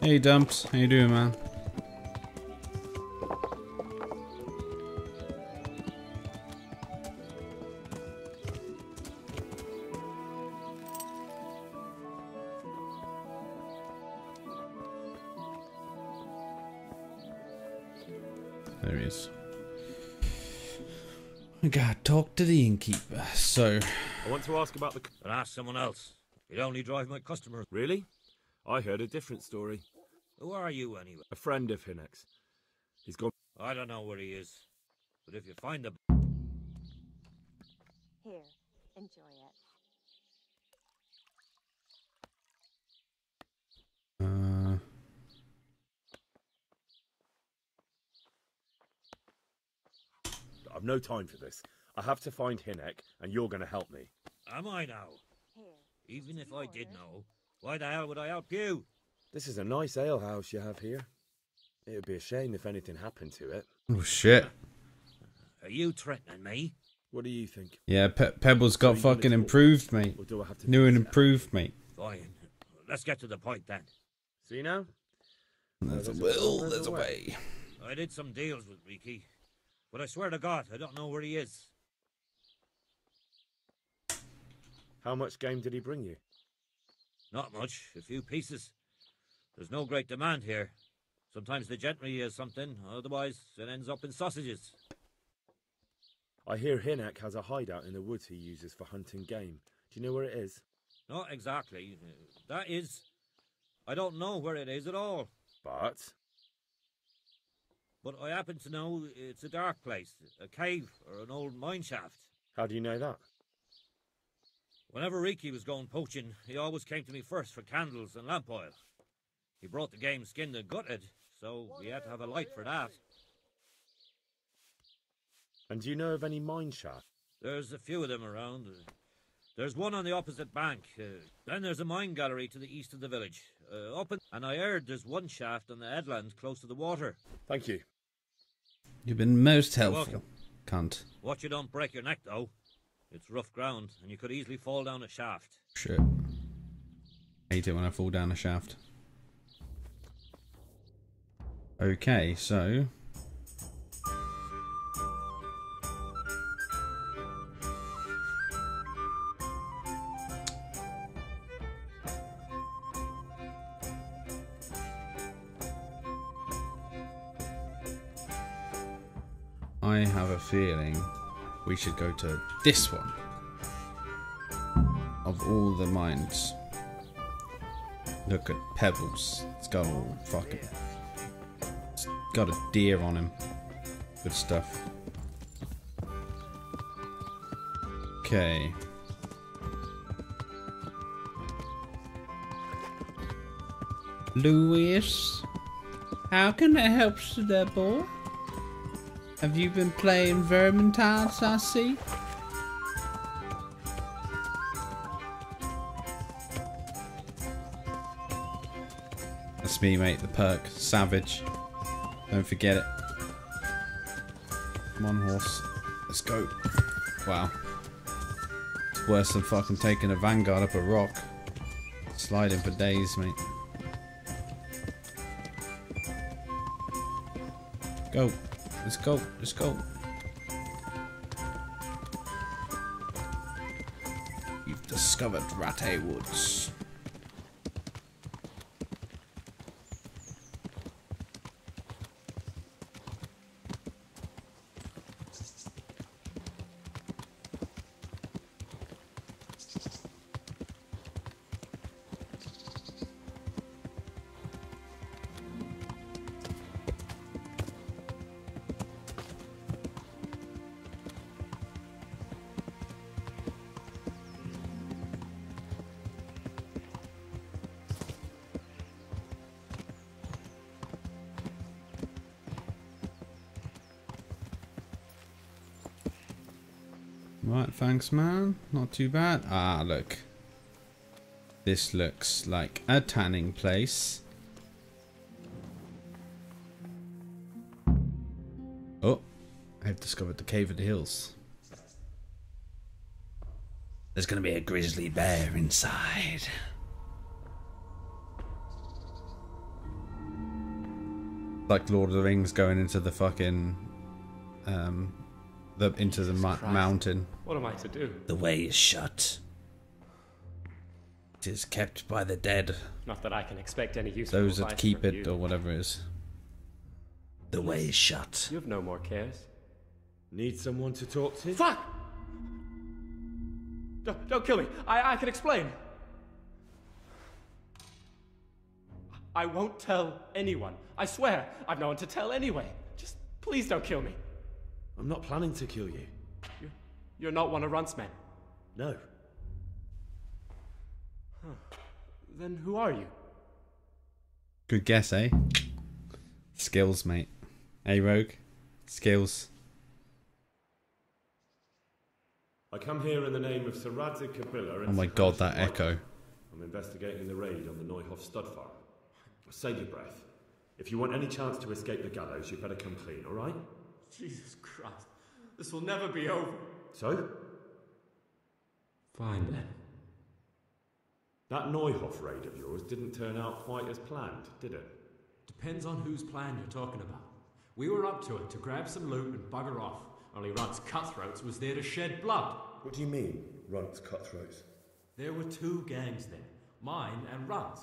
Hey Dumps, how you doing man? Innkeeper. So, I want to ask about the. But ask someone else. You only drive my customers. Really? I heard a different story. Who are you anyway? A friend of Hinek's. He's gone. I don't know where he is. But if you find him, Here, enjoy it. uh, I've no time for this. I have to find Hinek, and you're going to help me. am I now? Even if I did know, why the hell would I help you? This is a nice alehouse you have here. It would be a shame if anything happened to it. oh shit. Are you threatening me? What do you think? Yeah, Pe- Pebbles got fucking improved, mate. Or do I have to New and improved, mate. Fine. Let's get to the point then. See now? There's a there's a will, will, there's a way. I did some deals with Riki, but I swear to God, I don't know where he is. How much game did he bring you? Not much, a few pieces. There's no great demand here. Sometimes the gentry hears something, otherwise it ends up in sausages. I hear Hinek has a hideout in the woods he uses for hunting game. Do you know where it is? Not exactly. That is, I don't know where it is at all. But But I happen to know it's a dark place, a cave or an old mine shaft. how do you know that? Whenever Riki was going poaching, he always came to me first for candles and lamp oil. He brought the game skinned and gutted, so we had to have a light for that. And do you know of any mine shaft? There's a few of them around. There's one on the opposite bank. Uh, then there's a mine gallery to the east of the village. Uh, up in, and I heard there's one shaft on the headland close to the water. Thank you. You've been most You're helpful, cunt. Watch you don't break your neck, though. It's rough ground, and you could easily fall down a shaft. Shit. Hate it when I fall down a shaft. Okay, so we should go to this one. Of all the mines. Look at Pebbles. It's got all fucking. It's got a deer on him. Good stuff. Okay. Louis, how can I help you there, boy? Have you been playing Vermintide, I see? That's me, mate, the perk. Savage. Don't forget it. Come on, horse. Let's go. Wow. It's worse than fucking taking a vanguard up a rock. Sliding for days, mate. Go. Let's go. Let's go. You've discovered Rattay Woods. Thanks, man. Not too bad. Ah, look. This looks like a tanning place. Oh, I've discovered the cave of the hills. There's gonna be a grizzly bear inside. Like Lord of the Rings going into the fucking um the into the Christ. mountain. What am I to do? The way is shut. It is kept by the dead. Not that I can expect any useful Those that keep it you. or whatever it is. The way is shut. You've no more cares. Need someone to talk to? Fuck! Don't, don't kill me. I, I can explain. I won't tell anyone. I swear. I've no one to tell anyway. Just please don't kill me. I'm not planning to kill you. You're, you're not one of Runt's men. No. Then who are you? Good guess, eh? Skills, mate. Hey, Rogue. Skills. I come here in the name of Sir Radzig Kobyla Oh my god, that echo. I'm investigating the raid on the Neuhof stud farm. Save your breath. If you want any chance to escape the gallows, you better come clean, alright? Jesus Christ. This will never be over. So? Fine then. That Neuhof raid of yours didn't turn out quite as planned, did it? Depends on whose plan you're talking about. We were up to it to grab some loot and bugger off. Only Runt's cutthroats was there to shed blood. What do you mean, Runt's cutthroats? There were two gangs then, mine and Runt's.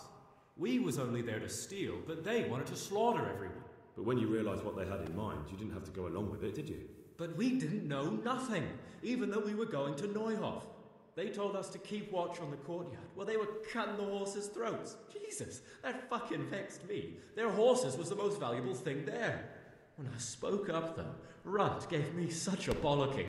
We was only there to steal, but they wanted to slaughter everyone. But when you realised what they had in mind, you didn't have to go along with it, did you? But we didn't know nothing, even though we were going to Neuhof. They told us to keep watch on the courtyard while they were cutting the horses' throats. Jesus, that fucking vexed me. Their horses was the most valuable thing there. When I spoke up, though, Runt gave me such a bollocking